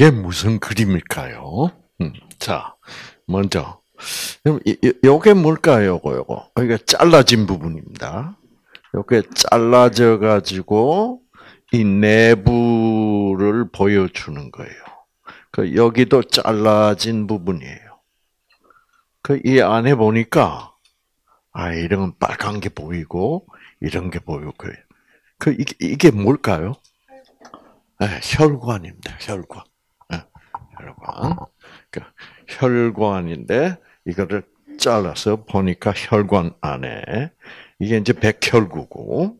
이게 무슨 그림일까요? 음, 자, 먼저 요게 뭘까요? 요거 요거. 이게 잘라진 부분입니다. 요게 잘라져 가지고 이 내부를 보여주는 거예요. 그 여기도 잘라진 부분이에요. 그 이 안에 보니까 아 이런 빨간 게 보이고 이런 게 보이고 그 이게, 이게 뭘까요? 네, 혈관입니다. 혈관. 네, 혈관. 그 혈관인데 이거를 잘라서 보니까 혈관 안에 이게 이제 백혈구고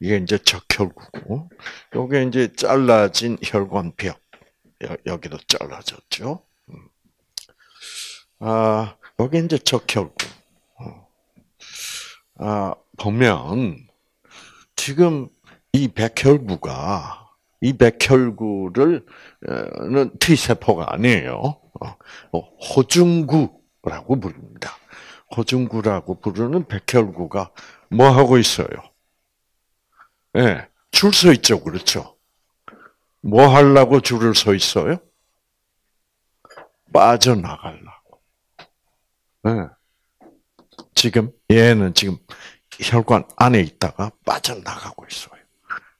이게 이제 적혈구고 요게 이제 잘라진 혈관벽 여기도 잘라졌죠. 음. 아 여기 이제 적혈구. 어. 아 보면 지금 이 백혈구가 이 백혈구를 는 T 세포가 아니에요. 어, 어, 호중구라고 부릅니다. 호중구라고 부르는 백혈구가 뭐 하고 있어요? 예, 네, 줄서 있죠, 그렇죠? 뭐 하려고 줄을 서 있어요? 빠져나가려고. 네. 지금 얘는 지금 혈관 안에 있다가 빠져나가고 있어요.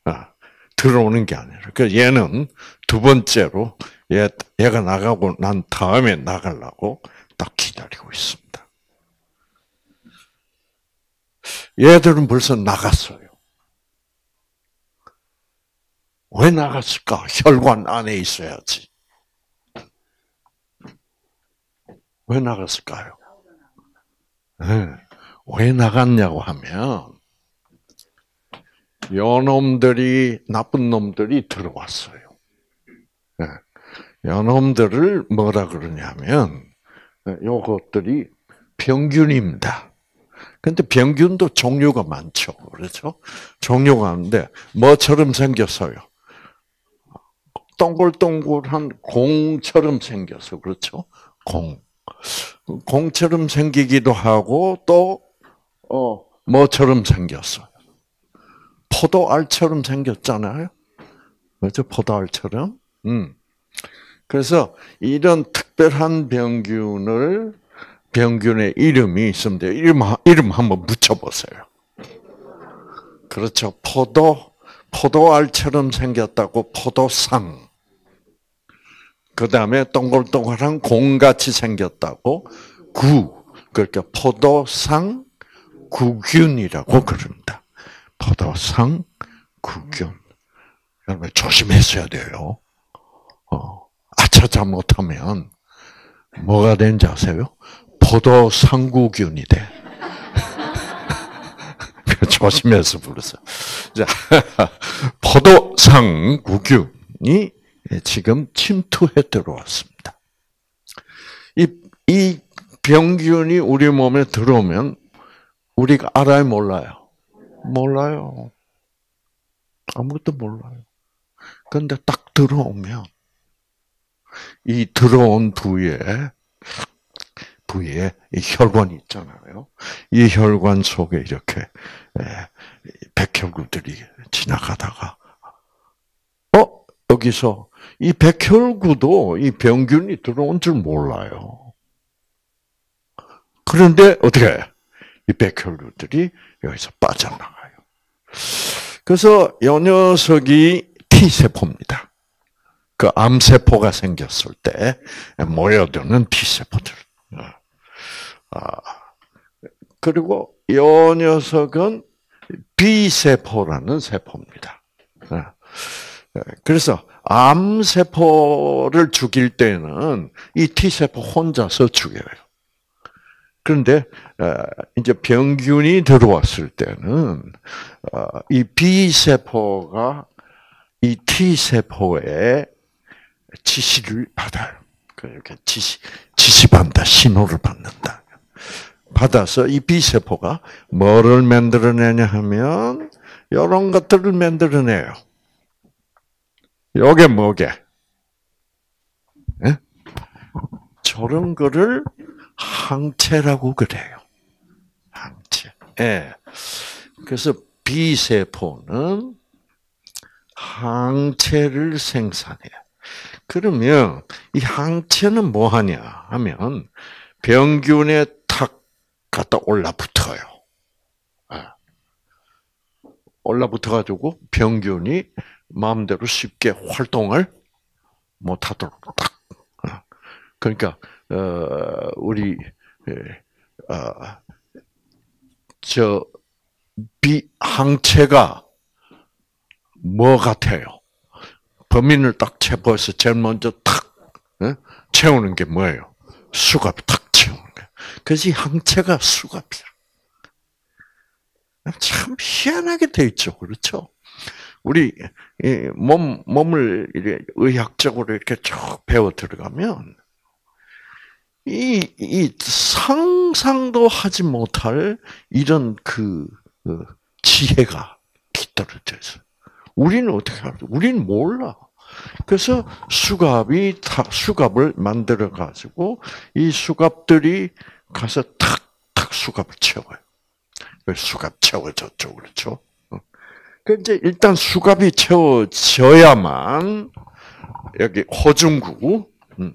어, 들어오는 게 아니라. 그 얘는 두 번째로 얘, 얘가 나가고 난 다음에 나가려고 딱 기다리고 있습니다. 얘들은 벌써 나갔어요. 왜 나갔을까? 혈관 안에 있어야지. 왜 나갔을까요? 네. 왜 나갔냐고 하면, 요 놈들이, 나쁜 놈들이 들어왔어요. 네. 요 놈들을 뭐라 그러냐면, 요것들이 평균입니다. 근데 병균도 종류가 많죠. 그렇죠? 종류가 많은데, 뭐처럼 생겼어요? 동글동글한 공처럼 생겨서, 그렇죠? 공. 공처럼 생기기도 하고, 또, 어, 뭐처럼 생겼어요? 포도알처럼 생겼잖아요? 그렇죠? 포도알처럼? 음. 그래서 이런 특별한 병균을 병균의 이름이 돼요. 이름, 이름 한번 붙여보세요. 그렇죠. 포도, 포도알처럼 생겼다고 포도상. 그 다음에 동글동글한 공같이 생겼다고 구. 그러니까 포도상 구균이라고 그럽니다. 포도상 구균. 여러분 조심했어야 돼요. 어, 아차 잘못하면 뭐가 된지 아세요? 포도 상구균이 돼. 조심해서 불렀어요. 자, 포도 상구균이 지금 침투해 들어왔습니다. 이, 이 병균이 우리 몸에 들어오면 우리가 알아요, 몰라요? 몰라요. 아무것도 몰라요. 근데 딱 들어오면 이 들어온 부위에 부위에 이 혈관이 있잖아요. 이 혈관 속에 이렇게 예, 백혈구들이 지나가다가 어 여기서 이 백혈구도 이 병균이 들어온 줄 몰라요. 그런데 어떻게 이 백혈구들이 여기서 빠져나가요. 그래서 이 녀석이 T 세포입니다. 그 암세포가 생겼을 때 모여드는 T 세포들. 아, 그리고 이 녀석은 B세포라는 세포입니다. 아, 그래서 암세포를 죽일 때는 이 T세포 혼자서 죽여요. 그런데 아, 이제 병균이 들어왔을 때는 이 B세포가 이 T세포의 지시를 받아요. 이렇게 지시, 지시받는다, 신호를 받는다. 받아서 이 B세포가 뭐를 만들어내냐 하면, 이런 것들을 만들어내요. 요게 뭐게? 예? 저런 거를 항체라고 그래요. 항체. 예. 그래서 B세포는 항체를 생산해요. 그러면 이 항체는 뭐 하냐 하면 병균에 탁 갖다 올라붙어요. 아. 올라붙어가지고 병균이 마음대로 쉽게 활동을 못하도록 딱. 아. 그러니까 어, 우리 어, 저 비항체가 뭐 같아요? 범인을 딱 체포해서 제일 먼저 탁 예? 채우는 게 뭐예요? 수갑 탁 채우는 거 그래서 항체가 수갑이야. 참 희한하게 돼 있죠, 그렇죠? 우리 몸 몸을 의학적으로 이렇게 쭉 배워 들어가면 이, 이 상상도 하지 못할 이런 그 어, 지혜가 깃들어져 있어. 우리는 어떻게 알아? 우리는 몰라. 그래서 수갑이 수갑을 만들어 가지고 이 수갑들이 가서 탁탁 수갑을 채워요. 수갑 채워졌죠, 그렇죠? 어. 그 이제 일단 수갑이 채워져야만 여기 호중구 음.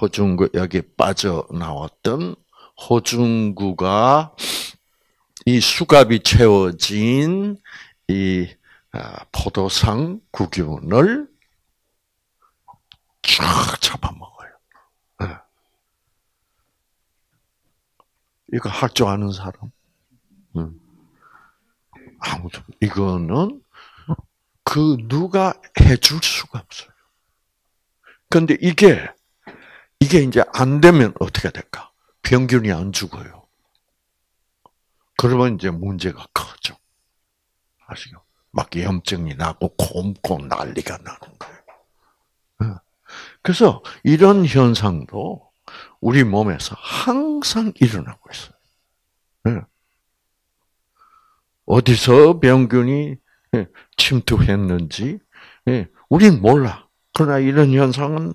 호중구 여기 빠져나왔던 호중구가 이 수갑이 채워진 이 아, 포도상 구균을 쫙 잡아먹어요. 네. 이거 아는 사람? 아무도. 이거는 그 누가 해줄 수가 없어요. 근데 이게 이게 이제 안 되면 어떻게 될까? 병균이 안 죽어요. 그러면 이제 문제가 커져. 아시죠? 막 염증이 나고 곰고 난리가 나는 거예요. 예. 그래서 이런 현상도 우리 몸에서 항상 일어나고 있어요. 예. 어디서 병균이 예, 침투했는지 우린 몰라. 그러나 이런 현상은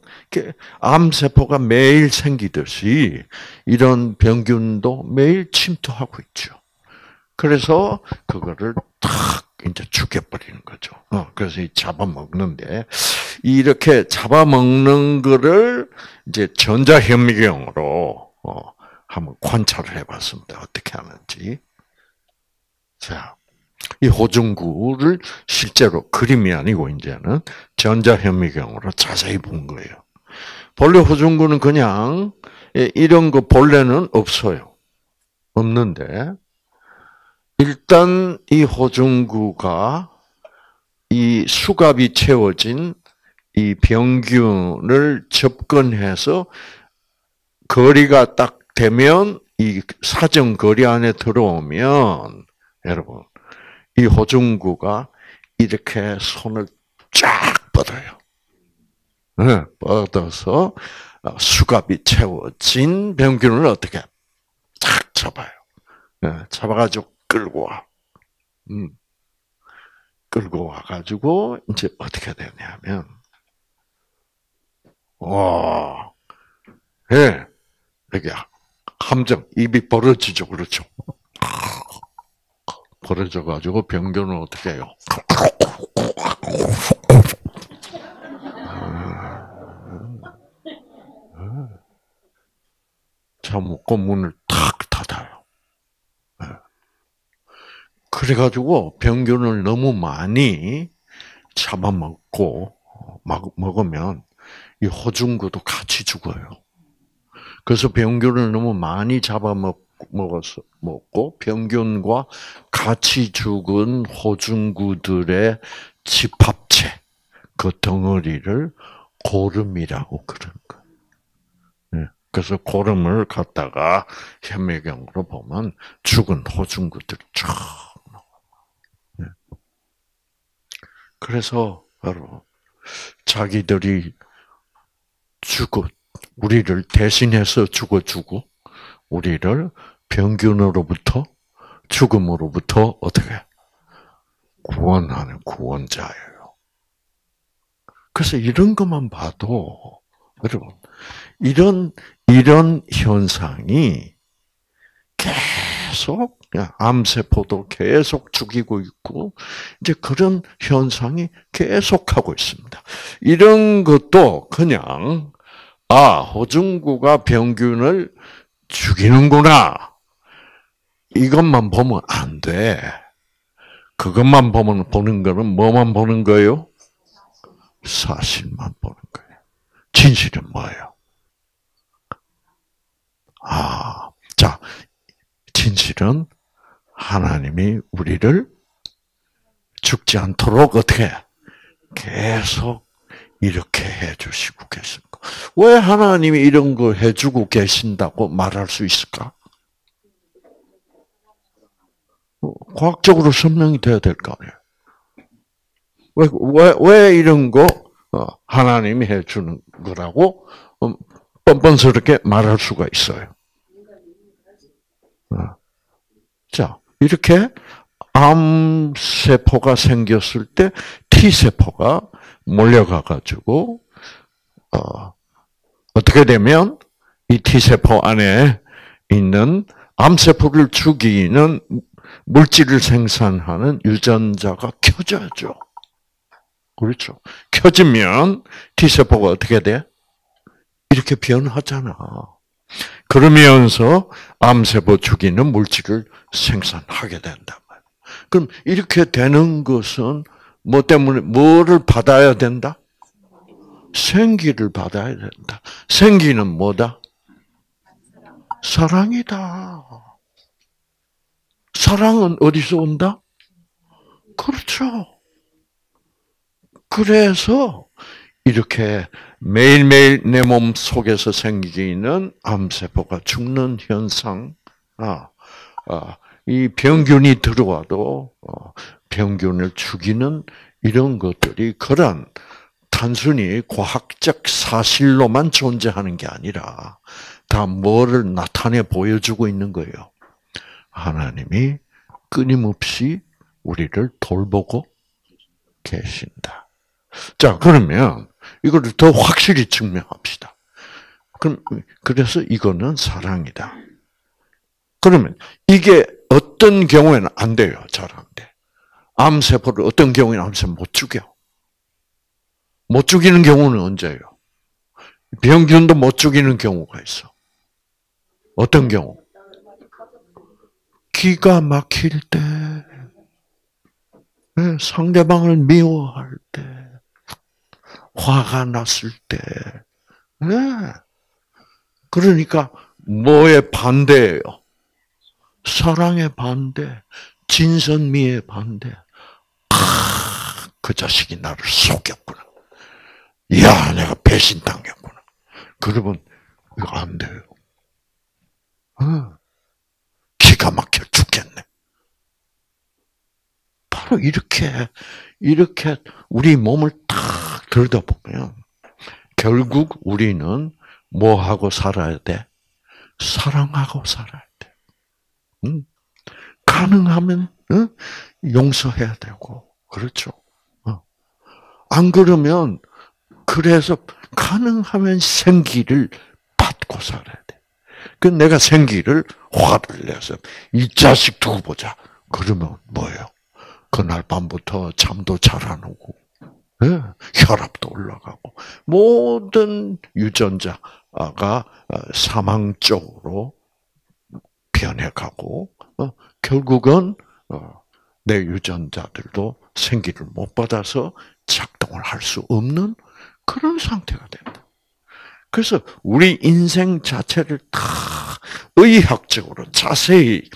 암세포가 매일 생기듯이 이런 병균도 매일 침투하고 있죠. 그래서 그거를 탁 이제 죽여버리는 거죠. 어, 그래서 잡아먹는데 이렇게 잡아먹는 거를 이제 전자현미경으로 어, 한번 관찰을 해봤습니다. 어떻게 하는지. 자, 이 호중구를 실제로 그림이 아니고 이제는 전자현미경으로 자세히 본 거예요. 본래 호중구는 그냥 이런 거 본래는 없어요. 없는데 일단 이 호중구가 이 수갑이 채워진 이 병균을 접근해서 거리가 딱 되면 이 사정 거리 안에 들어오면 여러분 이 호중구가 이렇게 손을 쫙 뻗어요. 네, 뻗어서 수갑이 채워진 병균을 어떻게 탁 잡아요. 네, 잡아가지고 끌고 와. 음. 끌고 와가지고 이제 어떻게 되냐면, 와, 예, 네, 이게 함정 입이 벌어지죠, 그렇죠? 벌어져가지고 병균은 어떻게 해요? 자, 먹고 문을 탁 닫아요. 그래가지고 병균을 너무 많이 잡아먹고 먹으면 이 호중구도 같이 죽어요. 그래서 병균을 너무 많이 잡아먹 먹어서 먹고 병균과 같이 죽은 호중구들의 집합체 그 덩어리를 고름이라고 그런 거예요. 네. 그래서 고름을 갖다가 현미경으로 보면 죽은 호중구들이 쫙 나와. 네. 그래서 바로 자기들이 죽어 우리를 대신해서 죽어주고 우리를 병균으로부터 죽음으로부터 어떻게 구원하는 구원자예요. 그래서 이런 것만 봐도 여러분 이런 이런 현상이 계속 암세포도 계속 죽이고 있고, 이제 그런 현상이 계속하고 있습니다. 이런 것도 그냥, 아, 호중구가 병균을 죽이는구나. 이것만 보면 안 돼. 그것만 보면 보는 거는 뭐만 보는 거예요? 사실만 보는 거예요. 진실은 뭐예요? 아, 자, 진실은 하나님이 우리를 죽지 않도록 어떻게 계속 이렇게 해주시고 계십니까? 왜 하나님이 이런 거 해주고 계신다고 말할 수 있을까? 어, 과학적으로 설명이 돼야 될 거 아니에요. 왜, 왜, 왜 이런 거 어, 하나님이 해주는 거라고 음, 뻔뻔스럽게 말할 수가 있어요. 어. 자, 이렇게 암세포가 생겼을 때 T세포가 몰려가가지고, 어, 어떻게 되면 이 T세포 안에 있는 암세포를 죽이는 물질을 생산하는 유전자가 켜져야죠. 그렇죠. 켜지면 T세포가 어떻게 돼? 이렇게 변하잖아. 그러면서 암세포 죽이는 물질을 생산하게 된다. 그럼 이렇게 되는 것은 뭐 때문에 뭐를 받아야 된다? 생기를 받아야 된다. 생기는 뭐다? 사랑이다. 사랑은 어디서 온다? 그렇죠. 그래서 이렇게 매일매일 내 몸 속에서 생기는 암세포가 죽는 현상, 아, 아, 이 병균이 들어와도 어, 병균을 죽이는 이런 것들이 그런 단순히 과학적 사실로만 존재하는 게 아니라 다 뭐를 나타내 보여주고 있는 거예요. 하나님이 끊임없이 우리를 돌보고 계신다. 자, 그러면 이거를 더 확실히 증명합시다. 그럼, 그래서 이거는 사랑이다. 그러면 이게 어떤 경우에는 안 돼요. 잘 안 돼. 암세포를 어떤 경우에는 암세포 못 죽여. 못 죽이는 경우는 언제예요? 병균도 못 죽이는 경우가 있어. 어떤 경우? 기가 막힐 때, 네, 상대방을 미워할 때, 화가 났을 때, 네. 그러니까 뭐의 반대예요? 사랑의 반대, 진선미의 반대. 아, 그 자식이 나를 속였구나. 야, 내가 배신당했구나. 그러면 이거 안 돼요. 어. 기가 막혀 죽겠네. 바로 이렇게 이렇게 우리 몸을 딱 들여다보면 결국 우리는 뭐 하고 살아야 돼? 사랑하고 살아야 돼. 응? 가능하면 응? 용서해야 되고 그렇죠. 어. 안 그러면 그래서 가능하면 생기를 받고 살아야 돼. 그 내가 생기를 화를 내서 이 자식 두고 보자. 그러면 뭐예요? 그날 밤부터 잠도 잘 안 오고, 네? 혈압도 올라가고, 모든 유전자가 어, 사망 쪽으로 변해가고, 어, 결국은 어, 내 유전자들도 생기를 못 받아서 작동을 할 수 없는 그런 상태가 된다. 그래서 우리 인생 자체를 다 의학적으로 자세히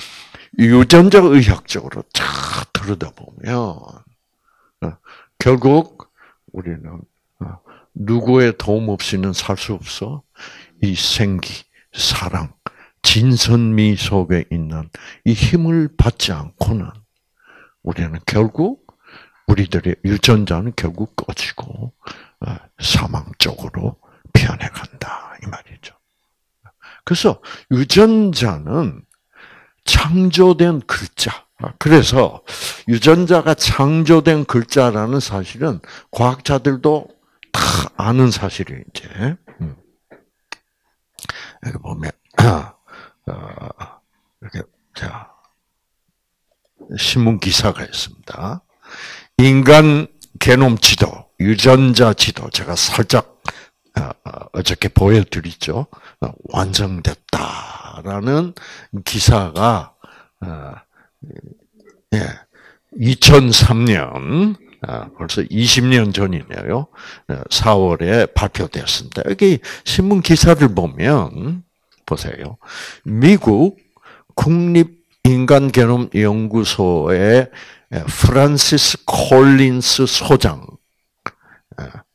유전자 의학적으로 쫙 들여다보면 어, 결국 우리는 어, 누구의 도움 없이는 살 수 없어. 이 생기, 사랑, 진선미 속에 있는 이 힘을 받지 않고는 우리는 결국 우리들의 유전자는 결국 꺼지고 어, 사망 쪽으로 변해간다 이 말이죠. 그래서 유전자는 창조된 글자. 그래서 유전자가 창조된 글자라는 사실은 과학자들도 다 아는 사실이 이제 음. 여기 보면 어, 이렇게 자 신문 기사가 있습니다. 인간 게놈 지도, 유전자 지도, 제가 살짝 어, 어, 어저께 보여드리죠. 어, 완성됐다라는 기사가 예, 2003년 벌써 20년 전이네요. 4월에 발표됐습니다. 여기 신문 기사를 보면 보세요. 미국 국립 인간개념연구소의 프란시스 콜린스 소장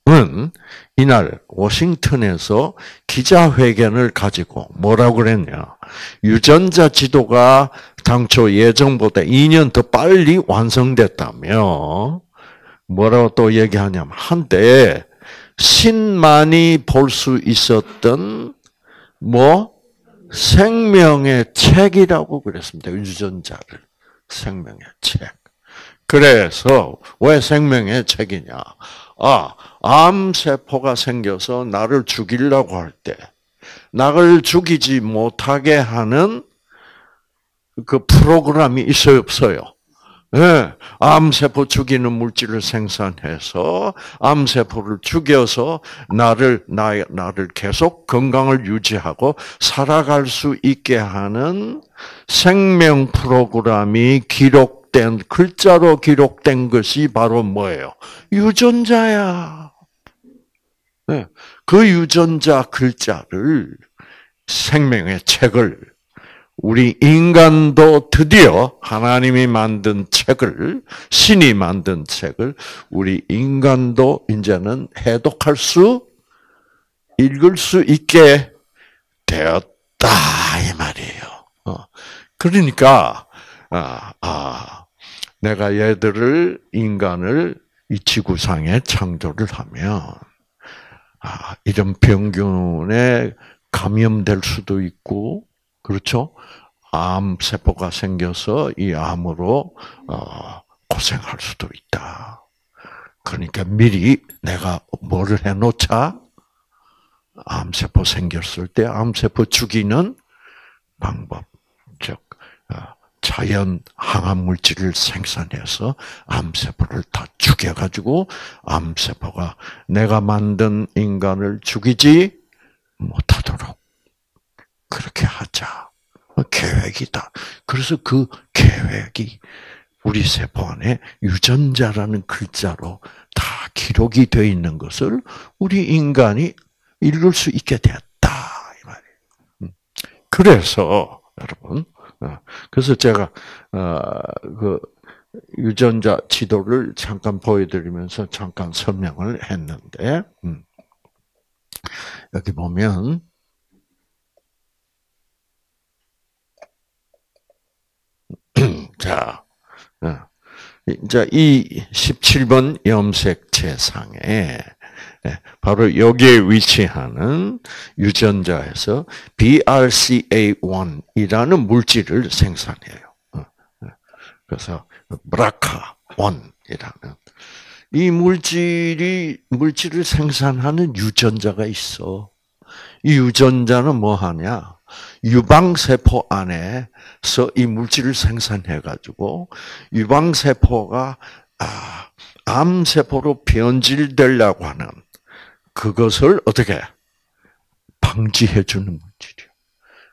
은 이날 워싱턴에서 기자회견을 가지고 뭐라고 그랬냐. 유전자 지도가 당초 예정보다 2년 더 빨리 완성됐다며 뭐라고 또 얘기하냐면 한때 신만이 볼 수 있었던 뭐 생명의 책이라고 그랬습니다. 유전자를 생명의 책. 그래서 왜 생명의 책이냐? 아, 암 세포가 생겨서 나를 죽이려고 할 때, 나를 죽이지 못하게 하는 그 프로그램이 있어요, 없어요? 네, 암세포 죽이는 물질을 생산해서 암세포를 죽여서 나를 나, 나를 계속 건강을 유지하고 살아갈 수 있게 하는 생명 프로그램이 기록 된 글자로 기록된 것이 바로 뭐예요? 유전자야. 네, 그 유전자 글자를 생명의 책을 우리 인간도 드디어 하나님이 만든 책을, 신이 만든 책을 우리 인간도 이제는 해독할 수, 읽을 수 있게 되었다, 이 말이에요. 어. 그러니까, 아, 아, 내가 얘들을, 인간을 이 지구상에 창조를 하면, 아, 이런 병균에 감염될 수도 있고, 그렇죠? 암 세포가 생겨서 이 암으로 어, 고생할 수도 있다. 그러니까 미리 내가 뭐를 해놓자? 암세포 생겼을 때 암세포 죽이는 방법, 자연 항암 물질을 생산해서 암세포를 다 죽여가지고 암세포가 내가 만든 인간을 죽이지 못하도록 그렇게 하자. 계획이다. 그래서 그 계획이 우리 세포 안에 유전자라는 글자로 다 기록이 되어 있는 것을 우리 인간이 읽을 수 있게 되었다. 음. 그래서, 여러분, 어, 그래서 제가, 어, 그, 유전자 지도를 잠깐 보여드리면서 잠깐 설명을 했는데, 음. 여기 보면, 자, 어. 이제 이 17번 염색 체상에 예, 바로 여기에 위치하는 유전자에서 BRCA1이라는 물질을 생산해요. 어, 어. 그래서 브라카1이라는 이 물질이 물질을 생산하는 유전자가 있어. 이 유전자는 뭐 하냐? 유방세포 안에서 이 물질을 생산해가지고 유방세포가 아, 암세포로 변질되려고 하는 그것을 어떻게 방지해 주는 물질이에요.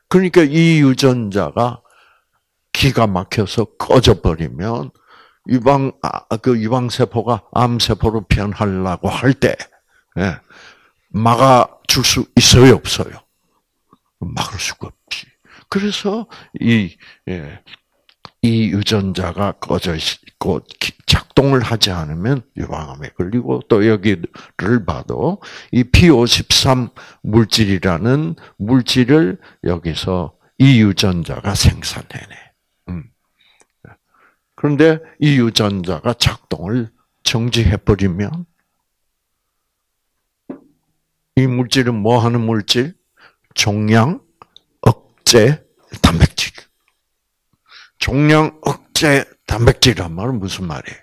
그러니까 이 유전자가 기가 막혀서 꺼져 버리면 유방 아, 그 유방 세포가 암 세포로 변하려고 할때 예, 막아 줄 수 있어요, 없어요? 막을 수가 없지. 그래서 이, 예, 이 유전자가 꺼져 있고 작동을 하지 않으면 유방암에 걸리고 또 여기를 봐도 이 P53 물질이라는 물질을 여기서 이 유전자가 생산해내. 음. 그런데 이 유전자가 작동을 정지해버리면 이 물질은 뭐 하는 물질? 종양 억제. 종양 억제 단백질이란 말은 무슨 말이에요?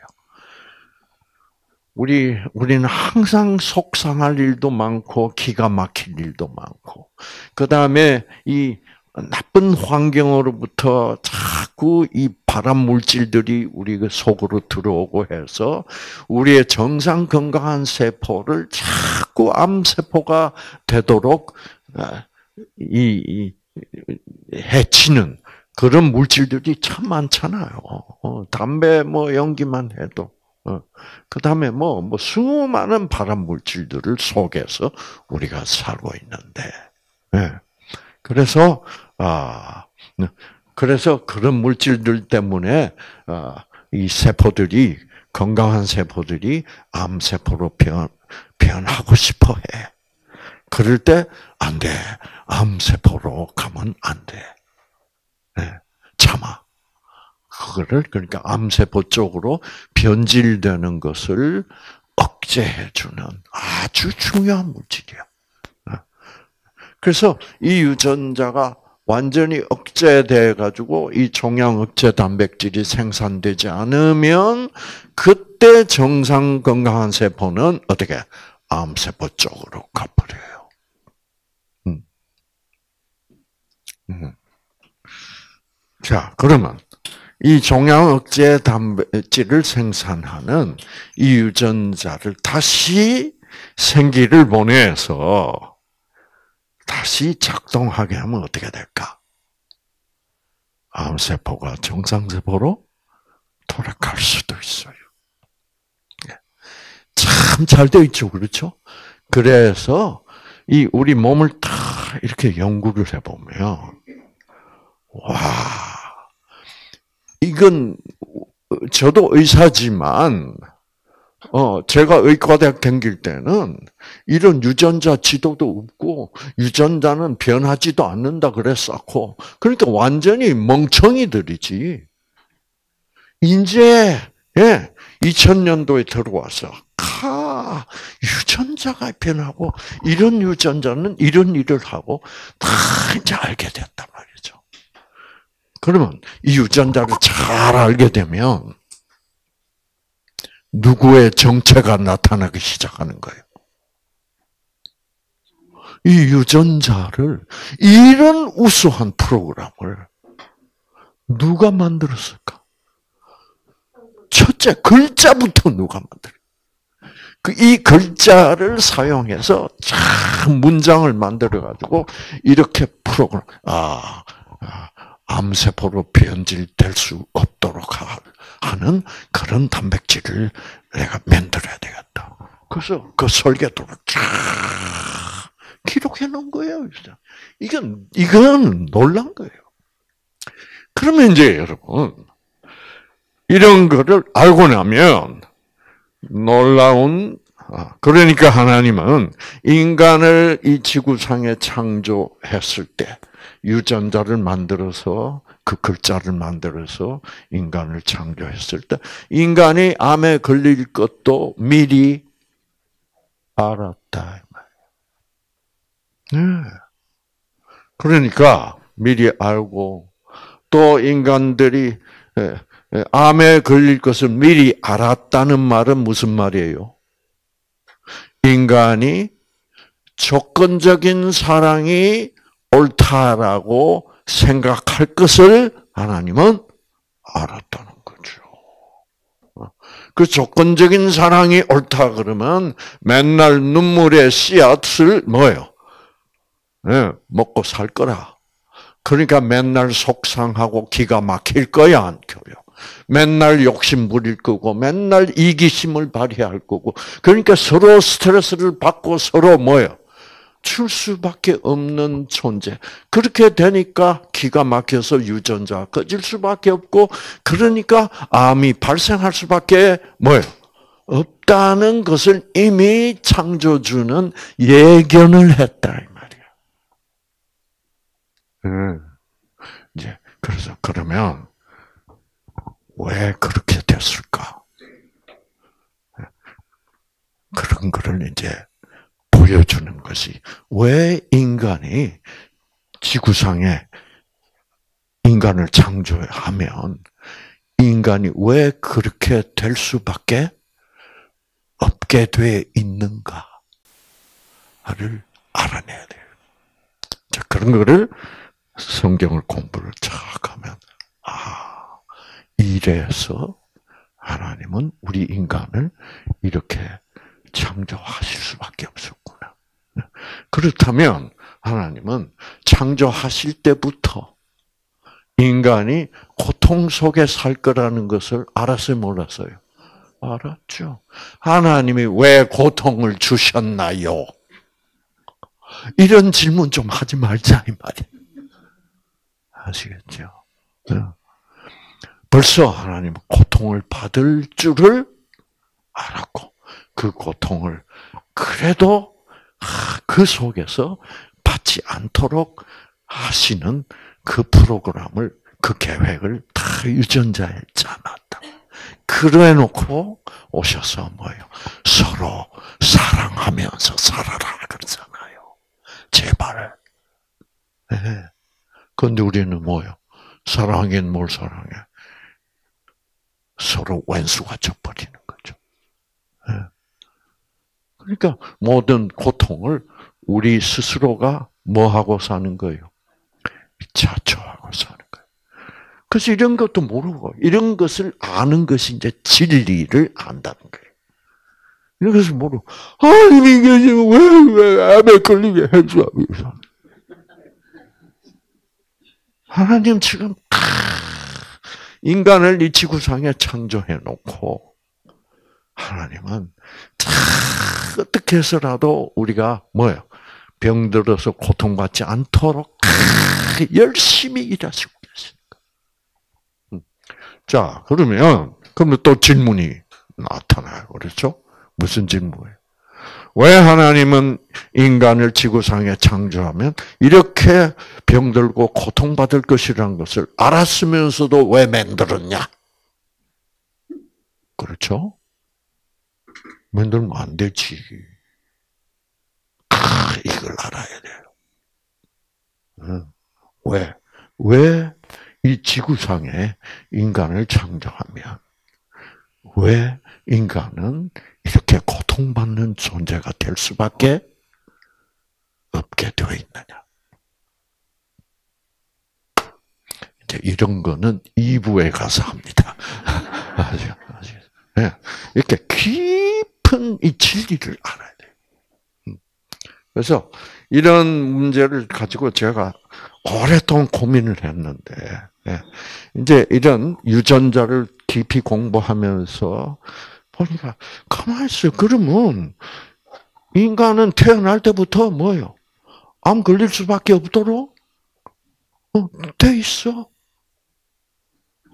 우리, 우리는 항상 속상할 일도 많고, 기가 막힐 일도 많고, 그 다음에 이 나쁜 환경으로부터 자꾸 이 발암 물질들이 우리 그 속으로 들어오고 해서 우리의 정상 건강한 세포를 자꾸 암 세포가 되도록 아, 이, 이 해치는 그런 물질들이 참 많잖아요. 어, 담배 뭐 연기만 해도 어, 그 다음에 뭐, 뭐, 수많은 발암 물질들을 속에서 우리가 살고 있는데, 예. 그래서, 아, 그래서 그런 물질들 때문에, 아, 이 세포들이, 건강한 세포들이 암세포로 변, 변하고 싶어 해. 그럴 때, 안 돼. 암세포로 가면 안 돼. 네, 참아. 그거를 그러니까 암세포 쪽으로 변질되는 것을 억제해 주는 아주 중요한 물질이야. 어. 그래서 이 유전자가 완전히 억제돼 가지고 이 종양 억제 단백질이 생산되지 않으면 그때 정상 건강한 세포는 어떻게 암 세포 쪽으로 가버려요. 음. 음. 자, 그러면 이 종양 억제 단백질을 생산하는 이 유전자를 다시 생기를 보내서 다시 작동하게 하면 어떻게 될까? 암세포가 정상세포로 돌아갈 수도 있어요. 예. 참잘 되어 있죠, 그렇죠? 그래서 이 우리 몸을 다 이렇게 연구를 해보면, 와, 이건 저도 의사지만 어 제가 의과대학 다닐 때는 이런 유전자 지도도 없고 유전자는 변하지도 않는다 그랬었고 그러니까 완전히 멍청이들이지. 이제 예 2000년도에 들어와서 카 유전자가 변하고 이런 유전자는 이런 일을 하고 다 이제 알게 됐단. 그러면 이 유전자를 잘 알게 되면 누구의 정체가 나타나기 시작하는 거예요. 이 유전자를 이런 우수한 프로그램을 누가 만들었을까? 첫째 글자부터 누가 만들? 그이 글자를 사용해서 참 문장을 만들어 가지고 이렇게 프로그램 아, 아 암세포로 변질될 수 없도록 하는 그런 단백질을 내가 만들어야 되겠다. 그래서 그 설계도를 쫙 기록해 놓은 거예요. 이건, 이건 놀란 거예요. 그러면 이제 여러분, 이런 거를 알고 나면 놀라운, 아, 그러니까 하나님은 인간을 이 지구상에 창조했을 때, 유전자를 만들어서 그 글자를 만들어서 인간을 창조했을 때 인간이 암에 걸릴 것도 미리 알았다. 네. 그러니까 미리 알고 또 인간들이 암에 걸릴 것을 미리 알았다는 말은 무슨 말이에요? 인간이 조건적인 사랑이 옳다라고 생각할 것을 하나님은 알았다는 거죠. 그 조건적인 사랑이 옳다 그러면 맨날 눈물의 씨앗을 뭐요? 네, 먹고 살 거라. 그러니까 맨날 속상하고 기가 막힐 거야, 안 켜요. 맨날 욕심 부릴 거고, 맨날 이기심을 발휘할 거고, 그러니까 서로 스트레스를 받고 서로 뭐요? 출 수밖에 없는 존재. 그렇게 되니까 기가 막혀서 유전자 꺼질 수밖에 없고, 그러니까 암이 발생할 수밖에 뭐예요? 없다는 것을 이미 창조주는 예견을 했다 이 말이야. 음. 이제 그래서 그러면 왜 그렇게 됐을까? 그런 거를 이제 보여주는 것이 왜 인간이 지구상에 인간을 창조하면 인간이 왜 그렇게 될 수밖에 없게 돼 있는가를 알아내야 돼요. 자, 그런 거를 성경을 공부를 쫙 하면 아 이래서 하나님은 우리 인간을 이렇게 창조하실 수밖에 없었구나. 그렇다면 하나님은 창조하실 때부터 인간이 고통 속에 살 거라는 것을 알았어요, 몰랐어요? 알았죠. 하나님이 왜 고통을 주셨나요? 이런 질문 좀 하지 말자 이 말이에요. 아시겠죠? 네. 벌써 하나님은 고통을 받을 줄을 알았고 그 고통을 그래도 그 속에서 받지 않도록 하시는 그 프로그램을 그 계획을 다 유전자에 짜놨다. 그래 놓고 오셔서 뭐예요? 서로 사랑하면서 살아라 그러잖아요. 제발. 네. 근데 우리는 뭐요? 사랑하긴 뭘 사랑해? 서로 왼수가 져버리는 거죠. 네. 그러니까 모든 고통을 우리 스스로가 뭐 하고 사는 거예요? 자초하고 사는 거예요. 그래서 이런 것도 모르고 이런 것을 아는 것이 이제 진리를 안다는 거예요. 이런 것을 모르고 아 이게 왜왜 암에 걸리게 해줘 하나님 지금 인간을 이 지구상에 창조해 놓고 하나님은 어떻게 해서라도 우리가 뭐요 병들어서 고통받지 않도록 열심히 일하시고 계십니다. 음. 자, 그러면, 그러면 또 질문이 나타나요. 그렇죠? 무슨 질문이에요? 왜 하나님은 인간을 지구상에 창조하면 이렇게 병들고 고통받을 것이라는 것을 알았으면서도 왜 만들었냐? 그렇죠? 만들면 안 되지. 아, 이걸 알아야 돼요. 왜? 왜 이 지구상에 인간을 창조하면 왜 인간은 이렇게 고통받는 존재가 될 수밖에 없게 되어 있느냐? 이제 이런 거는 2부에 가서 합니다. 아시죠? 네. 이렇게 깊 은 이 진리를 알아야 돼요. 음. 그래서 이런 문제를 가지고 제가 오랫동안 고민을 했는데, 예. 이제 이런 유전자를 깊이 공부하면서 보니까 가만히 있어요. 그러면 인간은 태어날 때부터 뭐요? 암 걸릴 수밖에 없도록 어, 돼 있어.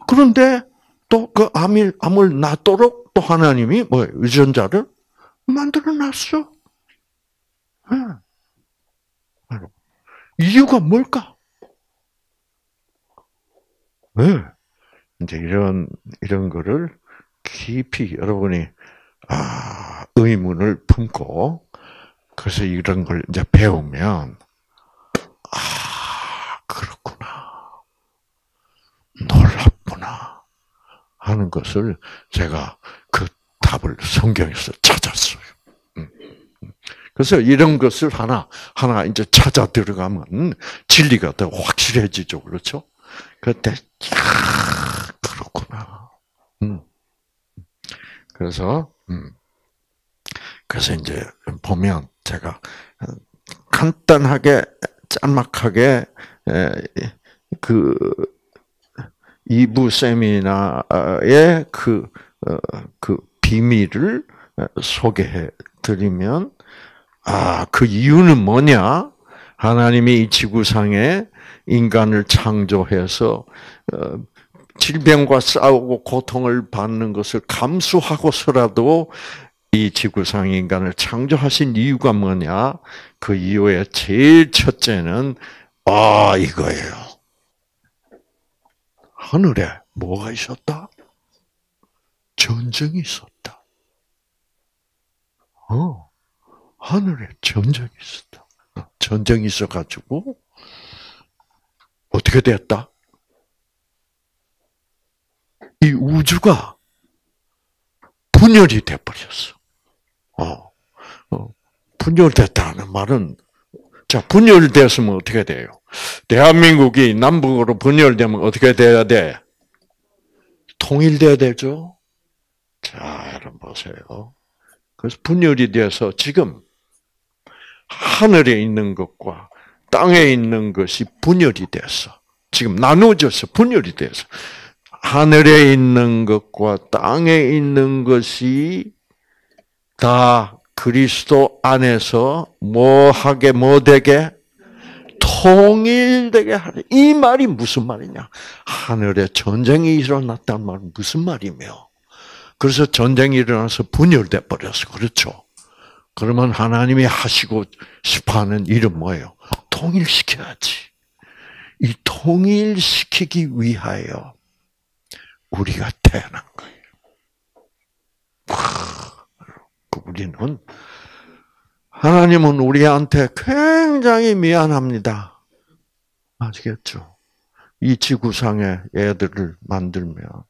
그런데 또 그 암을, 암을 낫도록 또 하나님이 뭐 유전자를 만들어 놨어. 네. 이유가 뭘까? 네. 이제 이런, 이런 거를 깊이 여러분이, 아, 의문을 품고, 그래서 이런 걸 이제 배우면, 아, 그렇구나. 놀랍구나. 하는 것을 제가 그 답을 성경에서 찾았어요. 음, 음. 그래서 이런 것을 하나, 하나 이제 찾아 들어가면 진리가 더 확실해지죠. 그렇죠? 그때, 야, 그렇구나. 음. 그래서, 음. 그래서 이제 보면 제가 간단하게, 짤막하게, 그, 이부 세미나의 그, 어, 그 비밀을 소개해 드리면, 아, 그 이유는 뭐냐? 하나님이 이 지구상에 인간을 창조해서 어, 질병과 싸우고 고통을 받는 것을 감수하고서라도 이 지구상 인간을 창조하신 이유가 뭐냐? 그 이유의 제일 첫째는 아 이거예요. 하늘에 뭐가 있었다? 전쟁이 있었다. 어, 하늘에 전쟁이 있었다. 어, 전쟁이 있어가지고 어떻게 됐다? 이 우주가 분열이 돼버렸어. 어, 어, 분열됐다는 말은 자, 분열됐으면 어떻게 돼요? 대한민국이 남북으로 분열되면 어떻게 돼야 돼? 통일돼야 되죠? 자, 여러분 보세요. 그래서 분열이 돼서 지금 하늘에 있는 것과 땅에 있는 것이 분열이 돼서 지금 나누어져서 분열이 돼서 하늘에 있는 것과 땅에 있는 것이 다 그리스도 안에서 뭐 하게 뭐 되게 통일되게 하래. 이 말이 무슨 말이냐? 하늘에 전쟁이 일어났다는 말은 무슨 말이며? 그래서 전쟁이 일어나서 분열돼 버려서 그렇죠. 그러면 하나님이 하시고 싶어하는 일은 뭐예요? 통일시켜야지. 이 통일시키기 위하여 우리가 태어난 거예요. 우리는 하나님은 우리한테 굉장히 미안합니다. 아시겠죠? 이 지구상에 애들을 만들면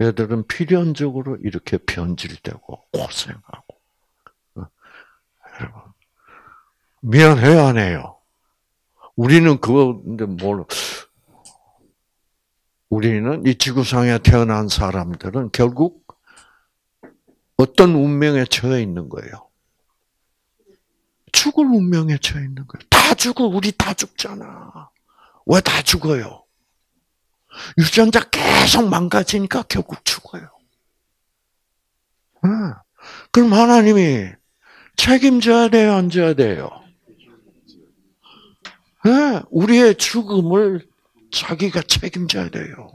애들은 필연적으로 이렇게 변질되고 고생하고 여러분 미안해요 안 해요? 우리는 그거 근데 뭘 우리는 이 지구상에 태어난 사람들은 결국 어떤 운명에 처해 있는 거예요? 죽을 운명에 처해 있는 거예요. 다 죽어. 우리 다 죽잖아. 왜 다 죽어요? 유전자 계속 망가지니까 결국 죽어요. 그럼 하나님이 책임져야 돼요, 안 져야 돼요? 우리의 죽음을 자기가 책임져야 돼요.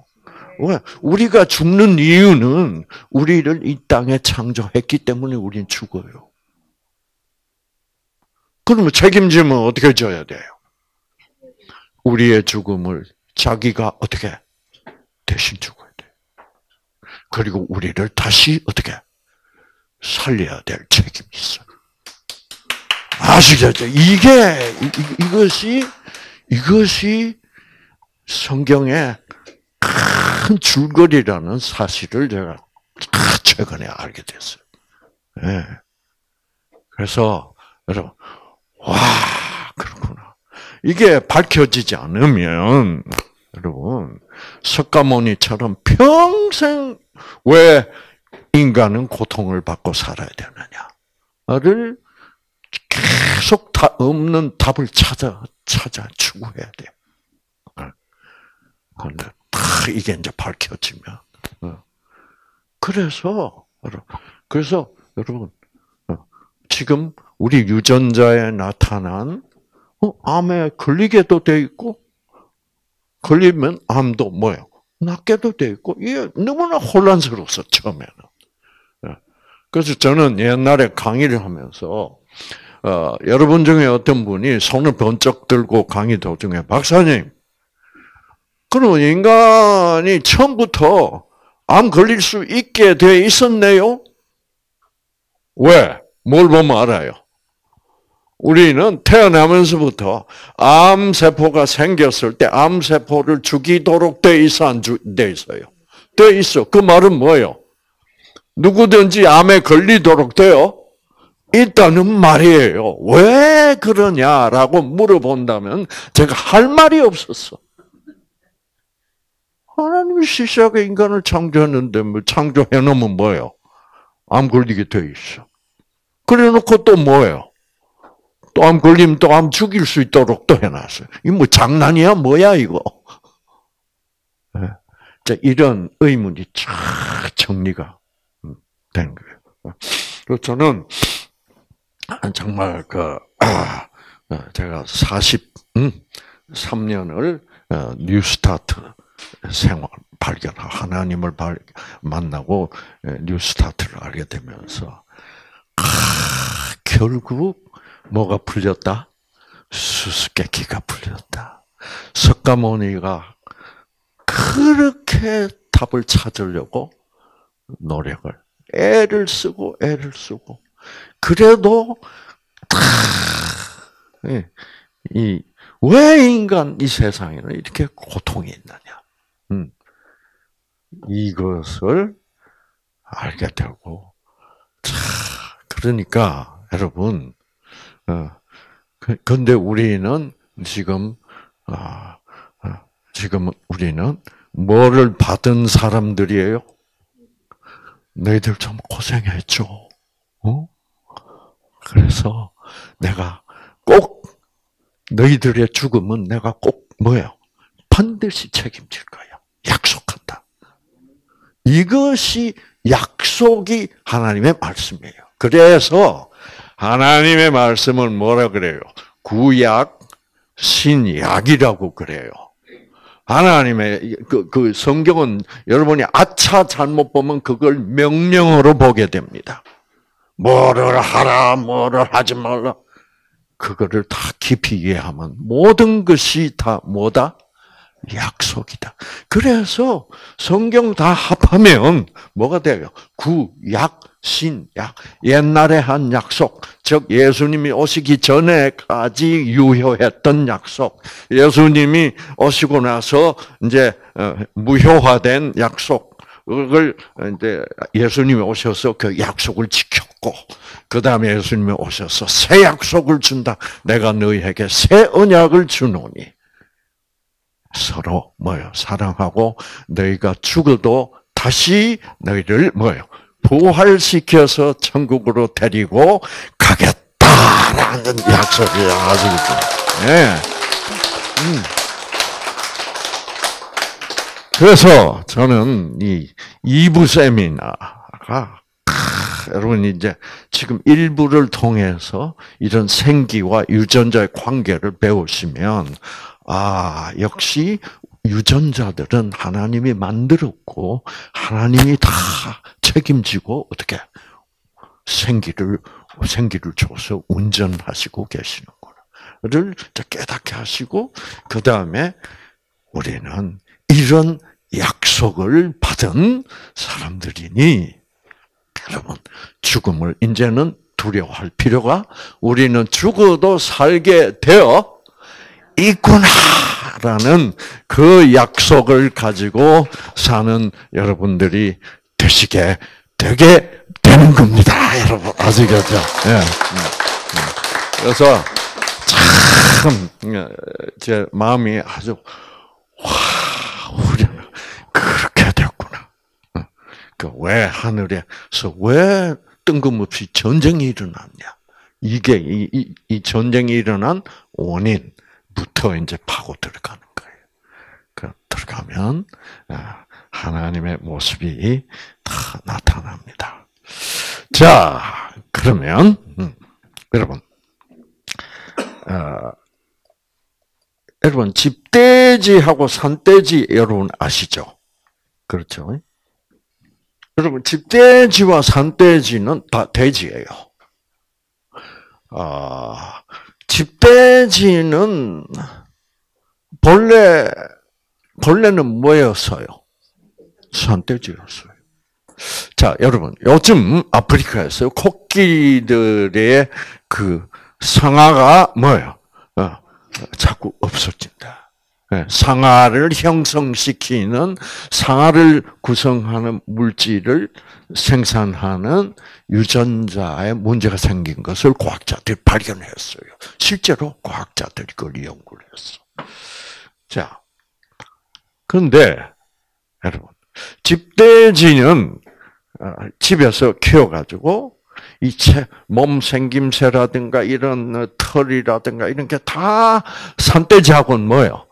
왜? 우리가 죽는 이유는 우리를 이 땅에 창조했기 때문에 우리는 죽어요. 그러면 책임지면 어떻게 져야 돼요? 우리의 죽음을 자기가 어떻게 대신 죽어야 돼. 그리고 우리를 다시 어떻게 살려야 될 책임이 있어. 아시겠죠? 이게 이, 이것이 이것이 성경의 큰 줄거리라는 사실을 제가 최근에 알게 됐어요. 네. 그래서 여러분 와 그렇구나. 이게 밝혀지지 않으면 여러분 석가모니처럼 평생 왜 인간은 고통을 받고 살아야 되느냐를 계속 다 없는 답을 찾아 찾아 추구해야 돼. 그런데 다 이게 이제 밝혀지면 어. 그래서 그래서 여러분 어, 지금 우리 유전자에 나타난 어, 암에 걸리게도 돼 있고 걸리면 암도 뭐요 낫게도 돼 있고 이게 너무나 혼란스러워서 처음에는 그래서 저는 옛날에 강의를 하면서 어, 여러분 중에 어떤 분이 손을 번쩍 들고 강의 도중에 박사님 그럼 인간이 처음부터 암 걸릴 수 있게 돼 있었네요? 왜? 뭘 보면 알아요? 우리는 태어나면서부터 암세포가 생겼을 때 암세포를 죽이도록 돼 있어, 안돼 있어요? 돼 있어. 그 말은 뭐예요? 누구든지 암에 걸리도록 돼요? 있다는 말이에요. 왜 그러냐라고 물어본다면 제가 할 말이 없었어. 하나님이 시작에 인간을 창조했는데 뭐 창조해 놓으면 뭐예요? 암 걸리게 돼 있어. 그래 놓고 또 뭐예요? 또 암 걸리면 또 암 죽일 수 있도록 또 해놨어요. 이뭐 장난이야? 뭐야, 이거? 네. 자, 이런 의문이 쫙 정리가 음, 된 거예요. 그래서 저는 정말 그, 아, 제가 43년을 어, 뉴스타트 생활 발견하고 하나님을 발, 만나고 예, 뉴스타트를 알게 되면서 아, 결국 뭐가 풀렸다? 수수께끼가 풀렸다. 석가모니가 그렇게 답을 찾으려고 노력을 애를 쓰고 애를 쓰고 그래도 예, 이왜 인간 이 세상에는 이렇게 고통이 있느냐? 음. 이것을 알게 되고, 자, 그러니까, 여러분, 어, 근데 우리는 지금 아, 아, 지금 우리는 뭐를 받은 사람들이에요? 너희들 좀 고생했죠. 어? 그래서 내가 꼭 너희들의 죽음은 내가 꼭 뭐예요? 반드시 책임질 거야. 약속한다. 이것이 약속이 하나님의 말씀이에요. 그래서 하나님의 말씀은 뭐라 그래요? 구약, 신약이라고 그래요. 하나님의 그, 그 성경은 여러분이 아차 잘못 보면 그걸 명령으로 보게 됩니다. 뭐를 하라, 뭐를 하지 말라. 그거를 다 깊이 이해하면 모든 것이 다 뭐다? 약속이다. 그래서 성경 다 합하면 뭐가 돼요? 구, 약, 신, 약. 옛날에 한 약속, 즉 예수님이 오시기 전에까지 유효했던 약속. 예수님이 오시고 나서 이제 어, 무효화된 약속. 그걸 이제 예수님이 오셔서 그 약속을 지켰고, 그 다음에 예수님이 오셔서 새 약속을 준다. 내가 너희에게 새 언약을 주노니. 서로 뭐요 사랑하고 너희가 죽어도 다시 너희를 뭐요 부활시켜서 천국으로 데리고 가겠다라는 약속이에요. 아시겠죠? 네. 음. 그래서 저는 이 2부 세미나가 여러분 이제 지금 일부를 통해서 이런 생기와 유전자의 관계를 배우시면 아, 역시 유전자들은 하나님이 만들었고 하나님이 다 책임지고 어떻게 생기를 생기를 줘서 운전하시고 계시는 거를 깨닫게 하시고 그 다음에 우리는 이런 약속을 받은 사람들이니 여러분 죽음을 이제는 두려워할 필요가 우리는 죽어도 살게 되어 있구나라는 그 약속을 가지고 사는 여러분들이 되시게 되게 되는 겁니다, 여러분 아시겠죠? 예. 음, 음. 그래서 참제 어, 마음이 아주 와 우리는 그렇게 됐구나. 어. 그왜 하늘에서 왜 뜬금없이 전쟁이 일어났냐? 이게 이, 이, 이 전쟁이 일어난 원인 부터 이제 파고 들어가는 거예요. 그 들어가면 아, 하나님의 모습이 다 나타납니다. 자, 그러면 음, 여러분, 어, 여러분 집돼지하고 산돼지 여러분 아시죠? 그렇죠? 여러분 집돼지와 산돼지는 다 돼지예요. 아, 집돼지는 본래 본래는 뭐였어요? 산돼지였어요. 자, 여러분, 요즘 아프리카에서 코끼리들의 그 상아가 뭐예요? 어, 자꾸 없어진다. 예, 상아를 형성시키는 상아를 구성하는 물질을 생산하는 유전자에 문제가 생긴 것을 과학자들이 발견했어요. 실제로 과학자들이 그걸 연구를 했어. 자, 그런데 여러분, 집돼지는 어, 집에서 키워가지고 이몸 생김새라든가 이런 털이라든가 이런 게 다 산돼지하고는 뭐예요?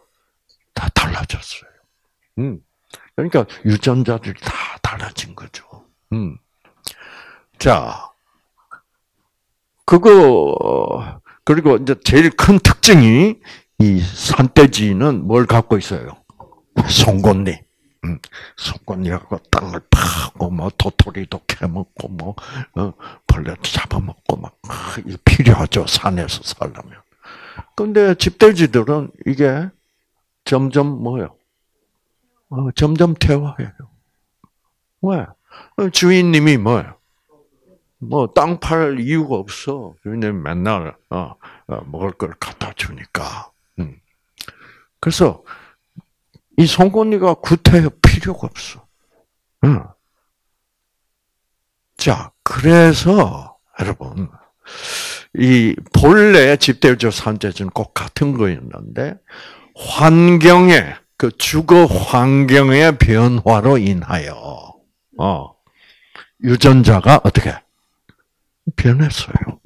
다 달라졌어요. 음. 그러니까 유전자들이 다 달라진 거죠. 음. 자, 그거 그리고 이제 제일 큰 특징이 이 산돼지는 뭘 갖고 있어요? 송곳니. 음, 송곳니하고 땅을 파고 뭐 도토리도 캐먹고 뭐 어, 벌레도 잡아먹고 막 필요하죠 산에서 살려면. 근데 집돼지들은 이게 점점 뭐요? 어, 점점 퇴화해요. 왜? 어, 주인님이 뭐요? 뭐 땅 팔 이유가 없어. 주인님 맨날 어, 어, 먹을 걸 갖다 주니까. 음. 그래서 이 송곳니가 구태여 필요가 없어. 응. 자, 그래서 여러분 이 본래 집대조 산재주는 꼭 같은 거였는데 환경의 그 주거 환경의 변화로 인하여 어 유전자가 어떻게 변했어요.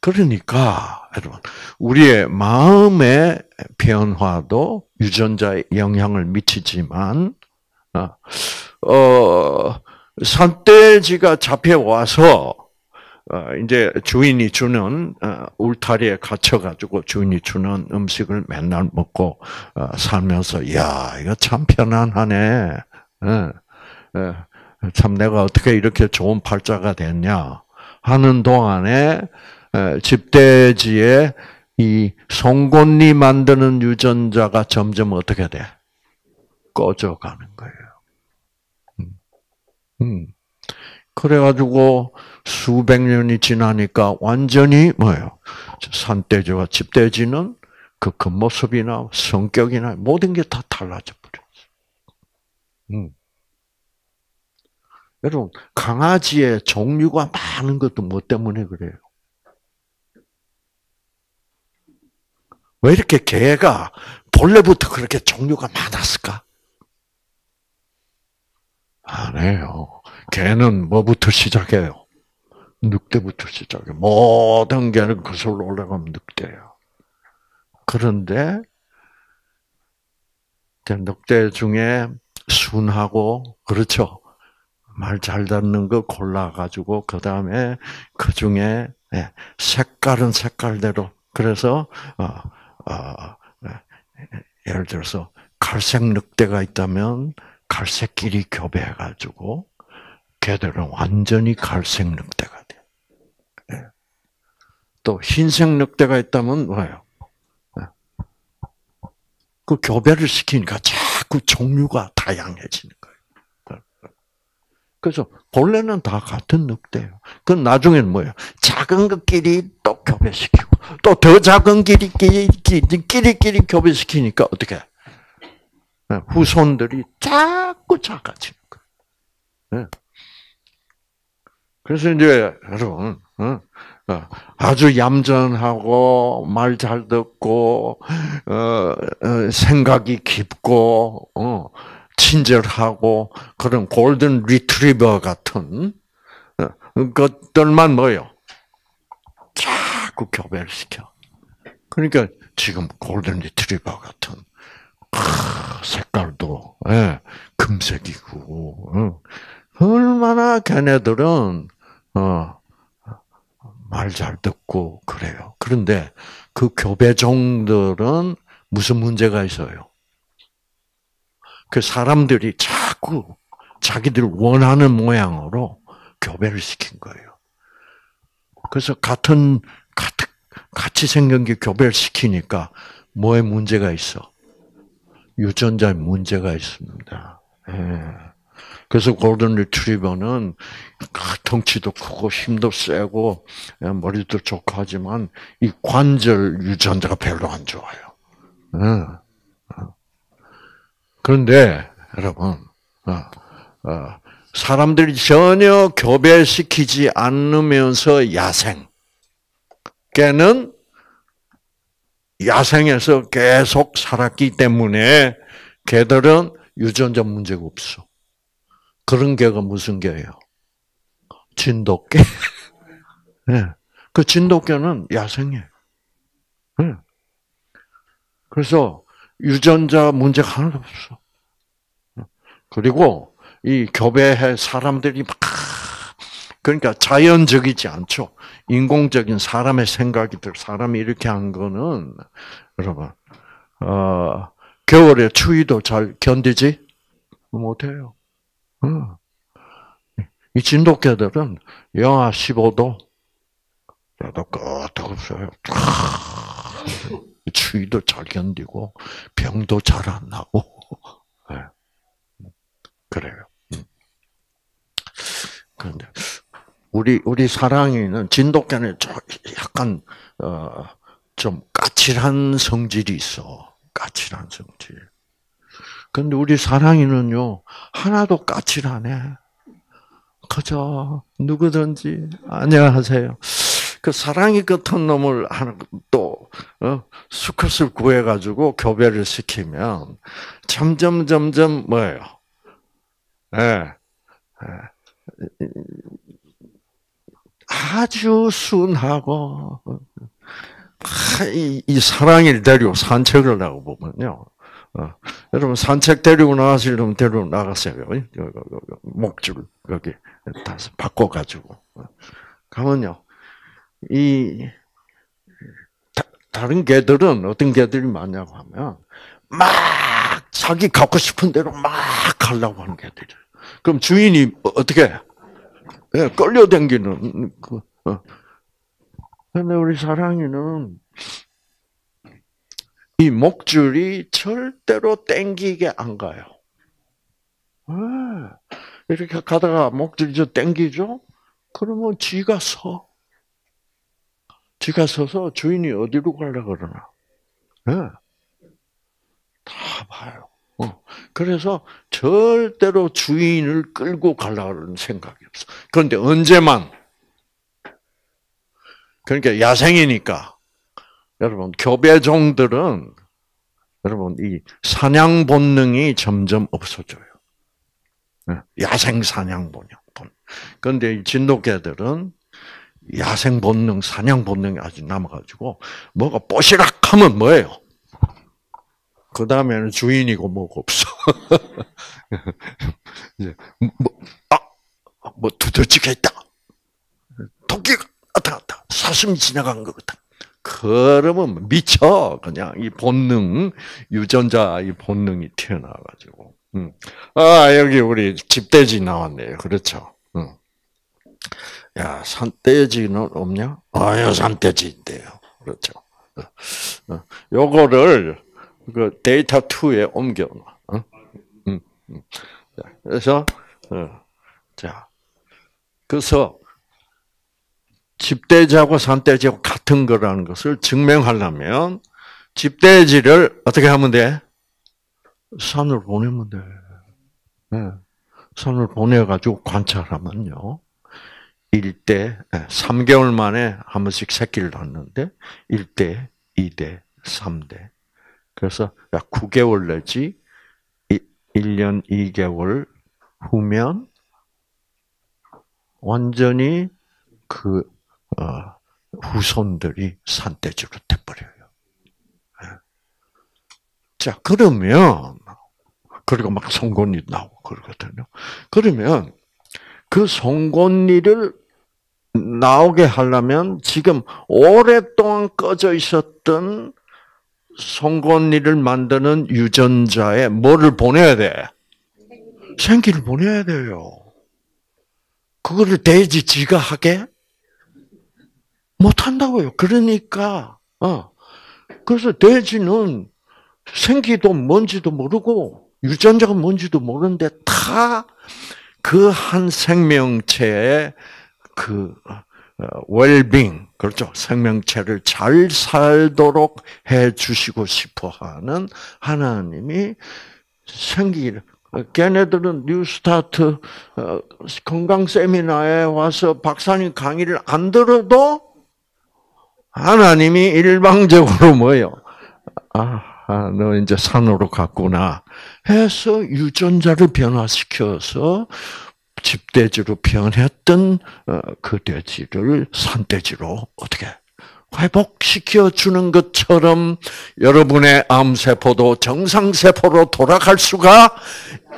그러니까 여러분 우리의 마음의 변화도 유전자에 영향을 미치지만 어, 어 산돼지가 잡혀 와서 어, 이제 주인이 주는 어, 울타리에 갇혀 가지고 주인이 주는 음식을 맨날 먹고 어, 살면서 야 이거 참 편안하네. 참 내가 어떻게 이렇게 좋은 팔자가 됐냐 하는 동안에 집돼지의 이 송곳니 만드는 유전자가 점점 어떻게 돼? 꺼져가는 거예요. 음. 음. 그래가지고 수백 년이 지나니까 완전히 뭐예요? 산돼지와 집돼지는 그 겉모습이나 성격이나 모든 게 다 달라져 버렸어. 음. 여러분 강아지의 종류가 많은 것도 뭐 때문에 그래요? 왜 이렇게 개가 본래부터 그렇게 종류가 많았을까? 아니에요. 개는 뭐부터 시작해요? 늑대부터 시작해. 모든 개는 그슬로 올라가면 늑대예요. 그런데 늑대 중에 순하고 그렇죠. 말 잘 듣는 거 골라가지고 그 다음에 그 중에 예, 색깔은 색깔대로 그래서 어, 어, 예, 예를 들어서 갈색 늑대가 있다면 갈색끼리 교배해가지고 개들은 완전히 갈색 늑대가 돼. 예. 또 흰색 늑대가 있다면 뭐예요? 예. 그 교배를 시키니까 자꾸 종류가 다양해지는. 그래서 본래는 다 같은 늑대예요. 그 나중에는 뭐예요? 작은 것끼리 또 교배시키고 또 더 작은 끼리끼리 끼리끼리 교배시키니까 어떻게? 예, 후손들이 자꾸 작아지는 거예요. 그래서 이제 여러분 어, 어, 아주 얌전하고 말 잘 듣고 어, 생각이 깊고 친절하고 그런 골든 리트리버 같은 것들만 뭐요? 자꾸 교배를 시켜. 그러니까 지금 골든 리트리버 같은 색깔도 예, 금색이고 얼마나 걔네들은 어, 말 잘 듣고 그래요. 그런데 그 교배종들은 무슨 문제가 있어요? 그 사람들이 자꾸 자기들 원하는 모양으로 교배를 시킨 거예요. 그래서 같은 같이 생긴 게 교배를 시키니까 뭐에 문제가 있어? 유전자에 문제가 있습니다. 예. 그래서 골든 리트리버는 덩치도 크고 힘도 세고 예, 머리도 좋고 하지만 이 관절 유전자가 별로 안 좋아요. 예. 그런데 여러분 어, 사람들이 전혀 교배시키지 않으면서 야생 개는 야생에서 계속 살았기 때문에 개들은 유전자 문제가 없어. 그런 개가 무슨 개예요? 진돗개. 네. 그 진돗개는 야생이에요. 네. 그래서 유전자 문제가 하나도 없어. 그리고 이 교배해 사람들이 막 그러니까 자연적이지 않죠. 인공적인 사람의 생각이 들 사람이 이렇게 한 거는 여러분 어, 겨울에 추위도 잘 견디지 못해요. 이 진돗개들은 영하 15도 도 끄떡 없어요. 추위도 잘 견디고 병도 잘 안 나고 네. 그래요. 음. 그런데 우리 우리 사랑이는 진돗개는 약간 어, 좀 까칠한 성질이 있어. 까칠한 성질. 근데 우리 사랑이는요, 하나도 까칠하네. 그저, 누구든지, 안녕하세요. 그 사랑이 같은 놈을 하는 또 어? 수컷을 구해가지고 교배를 시키면 점점 점점 뭐예요? 예. 예. 아주 순하고 이, 이 사랑이를 데리고 산책을 하고 보면요. 어, 여러분 산책 데리고 나가시려면 데리고 나가세요. 목줄 여기 다 바꿔 가지고 어. 가면요. 이 다, 른 개들은 어떤 개들이 많냐고 하면 막 자기 갖고 싶은 대로 막 가려고 하는 개들이. 그럼 주인이 어떻게 예, 끌려당기는 그. 어. 근데 우리 사랑이는 이 목줄이 절대로 땡기게 안 가요. 예. 이렇게 가다가 목줄이 저 땡기죠? 그러면 쥐가 서. 쥐가 서서 주인이 어디로 가려고 그러나. 네. 다 봐요. 어. 그래서 절대로 주인을 끌고 가려는 생각이 없어. 그런데 언제만 그러니까 야생이니까 여러분 교배종들은 여러분 이 사냥 본능이 점점 없어져요. 네. 야생 사냥 본능. 그런데 이 진돗개들은 야생 본능, 사냥 본능이 아직 남아가지고 뭐가 뽀시락하면 뭐예요? 그 다음에는 주인이고 뭐가 없어. 뭐, 아, 뭐 두더지가 있다. 토끼가 나타났다. 사슴이 지나간 것 같다. 그러면 미쳐 그냥 이 본능 유전자 이 본능이 튀어나와가지고. 음. 아 여기 우리 집돼지 나왔네요. 그렇죠. 음. 야, 산돼지는 없냐? 아유, 산돼지인데요. 그렇죠. 어, 어. 요거를 그 데이터 2에 옮겨놔. 어? 음, 음. 그래서 자, 그래서 집돼지하고 산돼지하고 같은 거라는 것을 증명하려면 집돼지를 어떻게 하면 돼? 산을 보내면 돼. 네. 산을 보내가지고 관찰하면요. 1대, 3개월 만에 한 번씩 새끼를 낳는데, 1대, 2대, 3대. 그래서 약 9개월 내지 1년 2개월 후면 완전히 그, 어, 후손들이 산돼지로 돼버려요. 예. 자, 그러면, 그리고 막 송곳니 나오고 그러거든요. 그러면 그 송곳니를 나오게 하려면 지금 오랫동안 꺼져 있었던 송곳니를 만드는 유전자에 뭐를 보내야 돼? 생기를 보내야 돼요. 그거를 돼지 지가 하게 못 한다고요. 그러니까, 어. 그래서 돼지는 생기도 뭔지도 모르고, 유전자가 뭔지도 모르는데 다 그 한 생명체의 그 웰빙 그렇죠 생명체를 잘 살도록 해 주시고 싶어 하는 하나님이 생기를 걔네들은 뉴스타트 어, 건강 세미나에 와서 박사님 강의를 안 들어도 하나님이 일방적으로 뭐요? 아, 아, 너 이제 산으로 갔구나. 해서 유전자를 변화시켜서 집돼지로 변했던 어, 그 돼지를 산돼지로 어떻게 회복시켜 주는 것처럼 여러분의 암세포도 정상세포로 돌아갈 수가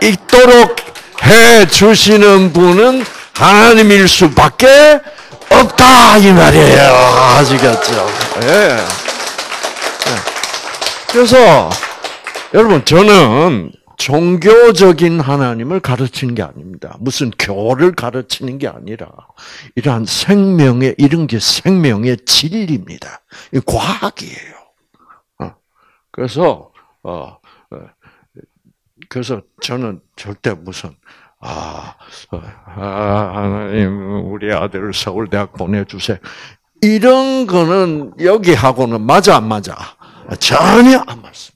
있도록 해 주시는 분은 하나님일 수밖에 없다 이 말이에요. 아시겠죠? 예. 네. 그래서 여러분 저는 종교적인 하나님을 가르치는 게 아닙니다. 무슨 교를 가르치는 게 아니라 이러한 생명의 이런 게 생명의 진리입니다. 과학이에요. 어. 그래서 어, 어 그래서 저는 절대 무슨 아, 어, 아 하나님 우리 아들을 서울대학 보내주세요. 이런 거는 여기하고는 맞아 안 맞아? 전혀 안 맞습니다.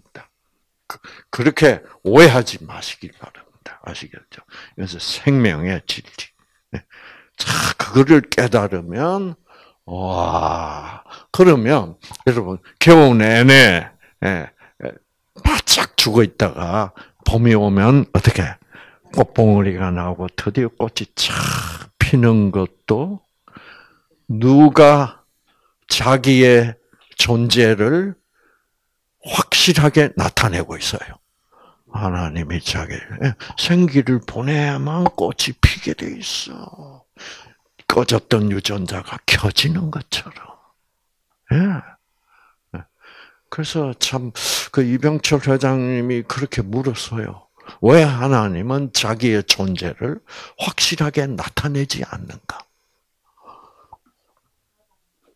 그렇게 오해하지 마시길 바랍니다. 아시겠죠? 그래서 생명의 진리. 네. 자, 그거를 깨달으면 와, 그러면 여러분 겨우 내내 예, 바짝 죽어 있다가 봄이 오면 어떻게 꽃봉오리가 나오고 드디어 꽃이 쫙 피는 것도 누가 자기의 존재를 확실하게 나타내고 있어요. 하나님이 자기 생기를 보내야만 꽃이 피게 돼 있어. 꺼졌던 유전자가 켜지는 것처럼. 예. 그래서 참 그 이병철 회장님이 그렇게 물었어요. 왜 하나님은 자기의 존재를 확실하게 나타내지 않는가?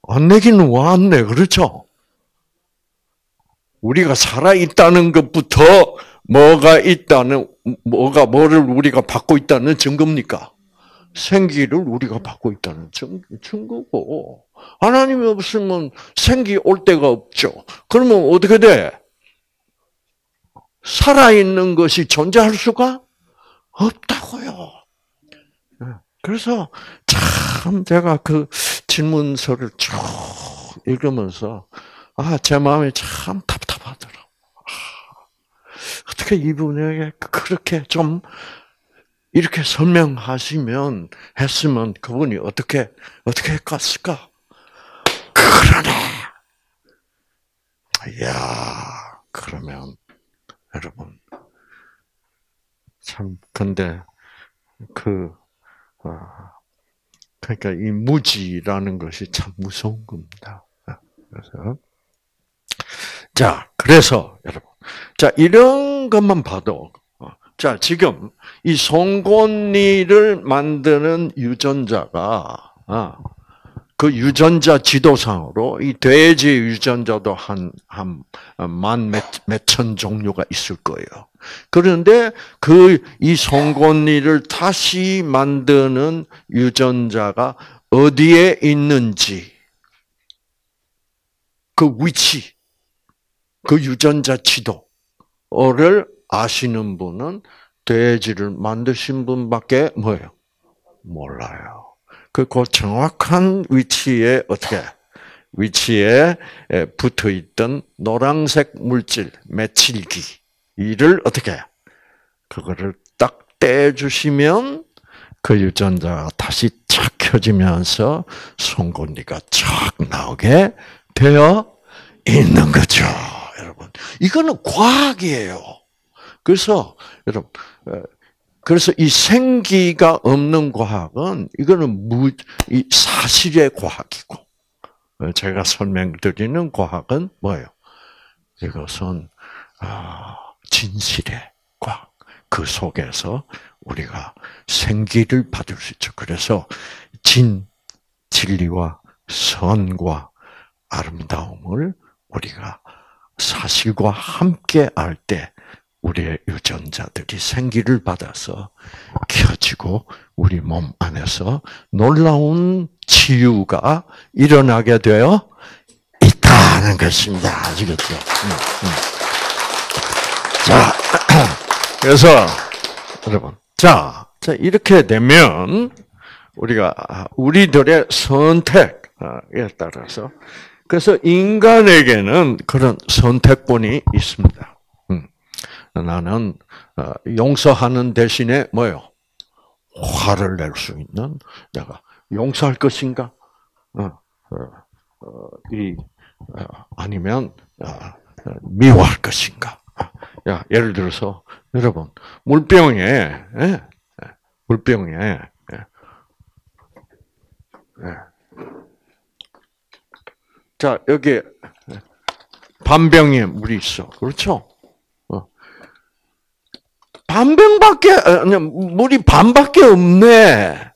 안 내기는 왔네, 그렇죠? 우리가 살아 있다는 것부터 뭐가 있다는 뭐가 뭐를 우리가 받고 있다는 증거입니까? 생기를 우리가 받고 있다는 증거고 하나님이 없으면 생기 올 데가 없죠. 그러면 어떻게 돼? 살아있는 것이 존재할 수가 없다고요. 그래서 참 제가 그 질문서를 쭉 읽으면서 아, 제 마음이 참. 아, 어떻게 이분에게 그렇게 좀 이렇게 설명하시면 했으면 그분이 어떻게 어떻게 했을까? 그러네. 이야, 그러면 여러분 참 근데 그 아, 그러니까 이 무지라는 것이 참 무서운 겁니다. 그래서 자, 그래서 여러분, 자 이런 것만 봐도 자, 지금 이 송곳니를 만드는 유전자가 아, 그 유전자 지도상으로 이 돼지 유전자도 한 한 만 몇천 종류가 있을 거예요. 그런데 그 이 송곳니를 다시 만드는 유전자가 어디에 있는지 그 위치, 그 유전자 지도를 아시는 분은 돼지를 만드신 분밖에 뭐예요? 몰라요. 그 정확한 위치에 어떻게 위치에 붙어 있던 노란색 물질 메칠기를 어떻게 그거를 딱 떼주시면 그 유전자가 다시 착 켜지면서 송곳니가 쫙 나오게 되어 있는 거죠. 이거는 과학이에요. 그래서 여러분 그래서 이 생기가 없는 과학은 이거는 무 사실의 과학이고 제가 설명드리는 과학은 뭐예요? 이것은 아, 진실의 과학. 그 속에서 우리가 생기를 받을 수 있죠. 그래서 진 진리와 선과 아름다움을 우리가 사실과 함께 알 때 우리의 유전자들이 생기를 받아서 켜지고 우리 몸 안에서 놀라운 치유가 일어나게 되어 있다는 것입니다. 아시겠죠? 음, 음. 자, 그래서 여러분, 자, 자 이렇게 되면 우리가 우리들의 선택에 따라서 그래서 인간에게는 그런 선택권이 있습니다. 나는 어, 용서하는 대신에 뭐요? 화를 낼 수 있는 내가 용서할 것인가? 어, 어, 이 아니면 미워할 것인가? 야 예를 들어서 여러분 물병에 예? 예 물병에 예. 예. 자 여기 반병에 물이 있어 그렇죠? 반병밖에 아니 물이 반밖에 없네.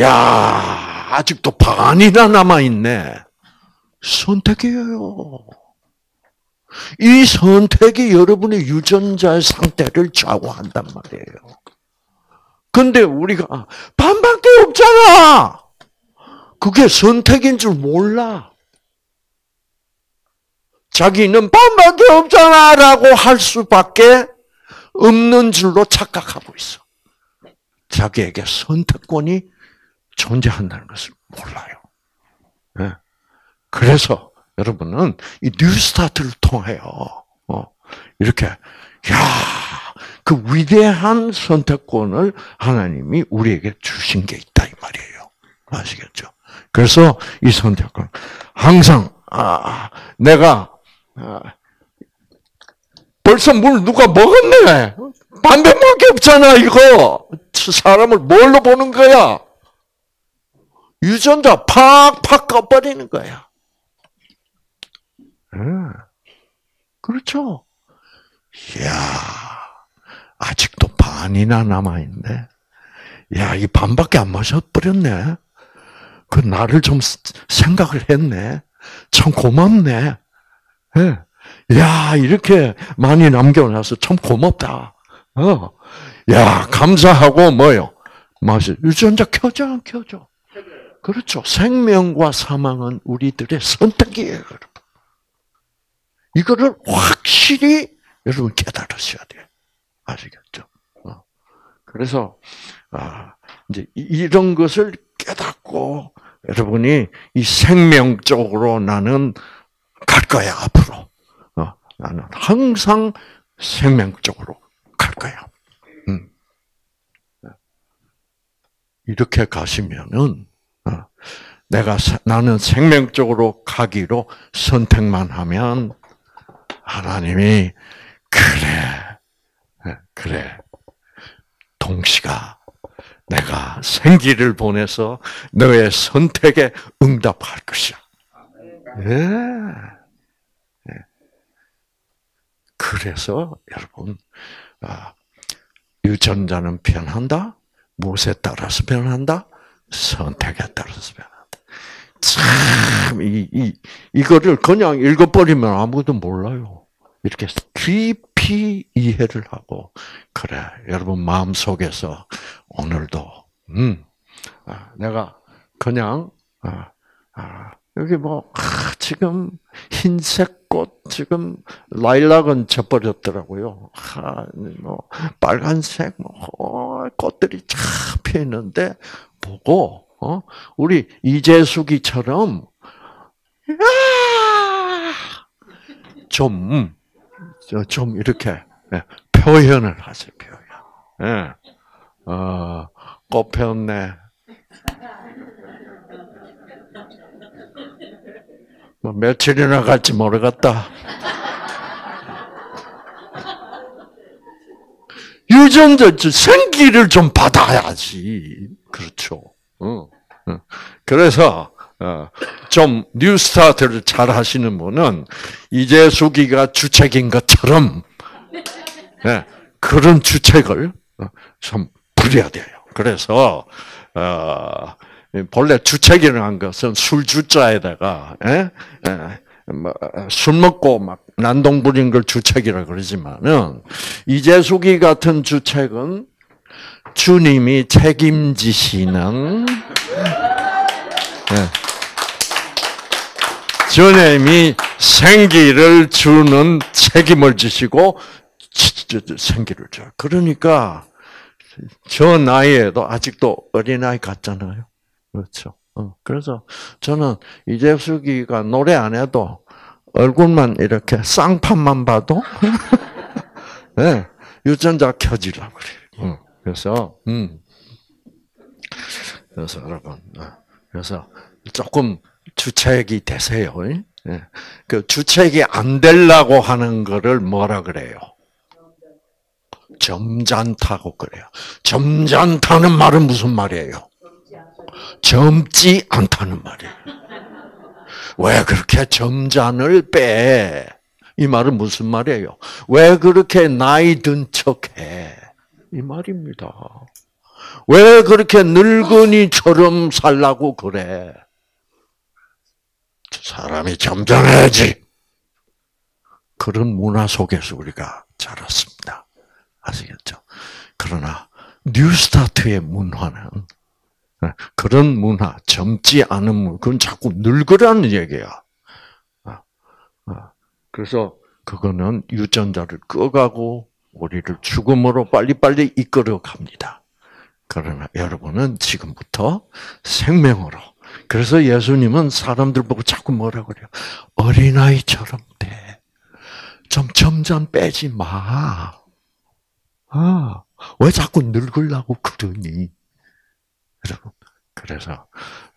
야 아직도 반이나 남아 있네. 선택이에요. 이 선택이 여러분의 유전자의 상태를 좌우한단 말이에요. 근데 우리가 반밖에 없잖아. 그게 선택인 줄 몰라. 자기는 반밖에 없잖아 라고 할 수밖에 없는 줄로 착각하고 있어. 자기에게 선택권이 존재한다는 것을 몰라요. 예. 그래서 여러분은 이 뉴스타트를 통해요. 어, 이렇게 야, 그 위대한 선택권을 하나님이 우리에게 주신 게 있다 이 말이에요. 아시겠죠? 그래서 이 선택권 항상 아, 내가 아, 벌써 물 누가 먹었네. 반병밖에 없잖아 이거. 사람을 뭘로 보는 거야? 유전자 팍팍 꺼버리는 거야. 음, 그렇죠. 이야, 아직도 반이나 남아있네. 야, 이 반밖에 안 마셔버렸네. 그 나를 좀 생각을 했네. 참 고맙네. 예. 야, 이렇게 많이 남겨놔서 참 고맙다. 어. 야, 감사하고 뭐요? 마시 유전자 켜져 안 켜져? 그렇죠. 생명과 사망은 우리들의 선택이에요, 여러분. 이거를 확실히 여러분 깨달으셔야 돼요. 아시겠죠? 어. 그래서 아, 이제 이런 것을 깨닫고 여러분이 이 생명 쪽으로 나는 갈 거야 앞으로. 어, 나는 항상 생명 쪽으로 갈 거야. 음. 이렇게 가시면은 어, 내가 나는 생명 쪽으로 가기로 선택만 하면 하나님이 그래 예, 그래 동시가 내가 생기를 보내서 너의 선택에 응답할 것이야. 예. 예. 그래서 여러분 아, 유전자는 변한다. 무엇에 따라서 변한다? 선택에 따라서 변한다. 참, 이, 이, 이거를 그냥 읽어버리면 아무도 몰라요. 이렇게 깊 이 이해를 하고, 그래, 여러분 마음 속에서 오늘도, 음, 아, 내가 그냥, 아, 아, 여기 뭐, 아, 지금 흰색 꽃, 지금 라일락은 져버렸더라고요. 아, 뭐, 빨간색, 뭐, 어, 꽃들이 참 피었는데, 보고, 어, 우리 이재숙이처럼, 좀, 좀 이렇게 예, 표현을 하세요, 표현. 예. 어, 꽃 폈네. 뭐 며칠이나 갈지 모르겠다. 유전자 생기를 좀 받아야지. 그렇죠. 어, 어. 그래서 어, 좀 뉴스타트를 잘 하시는 분은 이재수기가 주책인 것처럼 예, 그런 주책을 좀 부려야 돼요. 그래서 본래 주책이라는 것은 술 주자에다가 예? 예, 뭐, 술 먹고 막 난동 부린 걸 주책이라 그러지만은 이재숙이 같은 주책은 주님이 책임지시는 예. 주님이 생기를 주는 책임을 지시고 생기를 줘. 그러니까 저 나이에도 아직도 어린아이 같잖아요. 그렇죠. 어, 그래서 저는 이재숙이가 노래 안 해도 얼굴만 이렇게 쌍판만 봐도 네, 유전자 켜지라 그래요. 어, 그래서 음. 그래서 여러분, 어, 그래서 조금 주책이 되세요. 네. 그 주책이 안 되려고 하는 거를 뭐라 그래요? 점잖다고 그래요. 점잖다는 말은 무슨 말이에요? 젊지 않다는 말이에요. 왜 그렇게 점잔을 빼? 이 말은 무슨 말이에요? 왜 그렇게 나이 든 척해? 이 말입니다. 왜 그렇게 늙은이처럼 살라고 그래? 사람이 점잖해야지. 그런 문화 속에서 우리가 자랐습니다. 아시겠죠? 그러나 뉴스타트의 문화는 네, 그런 문화, 젊지 않은 문화, 그건 자꾸 늙으라는 얘기야. 그래서 그거는 유전자를 꺼가고 우리를 죽음으로 빨리빨리 이끌어 갑니다. 그러나 여러분은 지금부터 생명으로 그래서 예수님은 사람들 보고 자꾸 뭐라 그래요? 어린아이처럼 돼. 좀 점점 빼지 마. 아, 왜 자꾸 늙으려고 그러니? 그래서,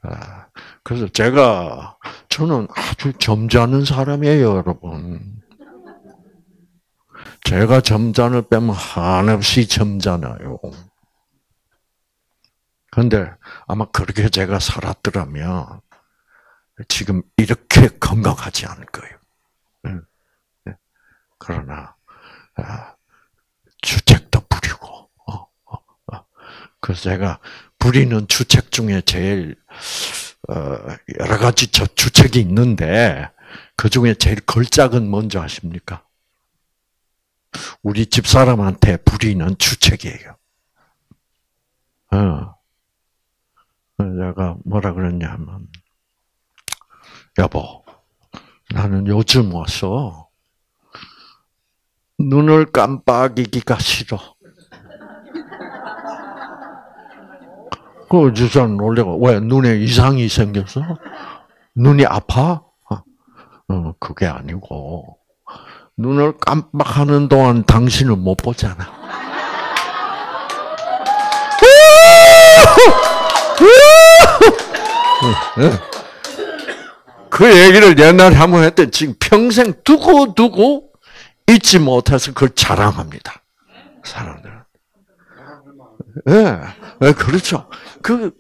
아, 그래서 제가, 저는 아주 점잖은 사람이에요, 여러분. 제가 점잔을 빼면 한없이 점잖아요. 근데 아마 그렇게 제가 살았더라면 지금 이렇게 건강하지 않을 거예요. 네. 그러나 아, 주책도 부리고 어, 어, 어. 그래서 제가 부리는 주책 중에 제일 여러 가지 주책이 있는데 그 중에 제일 걸작은 뭔지 아십니까? 우리 집 사람한테 부리는 주책이에요. 어. 내가 뭐라 그랬냐면, 여보, 나는 요즘 와서 눈을 깜빡이기가 싫어. 그 주사는 놀래고 왜 눈에 이상이 생겼어? 눈이 아파? 어, 그게 아니고 눈을 깜빡하는 동안 당신을 못 보잖아. 그 얘기를 옛날에 한번 했더니 지금 평생 두고 두고 잊지 못해서 그걸 자랑합니다. 사람들은. 예, 네, 그렇죠. 그,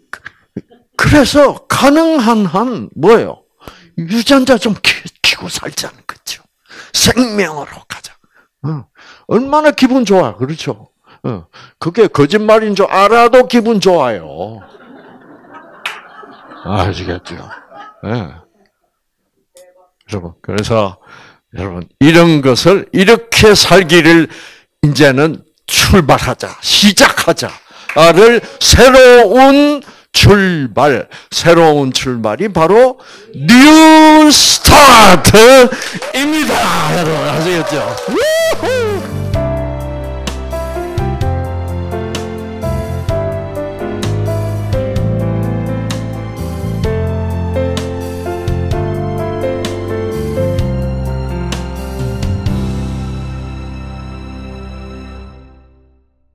그래서 가능한 한, 뭐예요? 유전자 좀 키, 고 살자는 거죠. 생명으로 가자. 어, 얼마나 기분 좋아. 그렇죠. 어, 그게 거짓말인 줄 알아도 기분 좋아요. 아시겠죠? 네. 여러분, 그래서 여러분 이런 것을 이렇게 살기를 이제는 출발하자, 시작하자를 새로운 출발, 새로운 출발이 바로 new start입니다. 여러분 아시겠죠?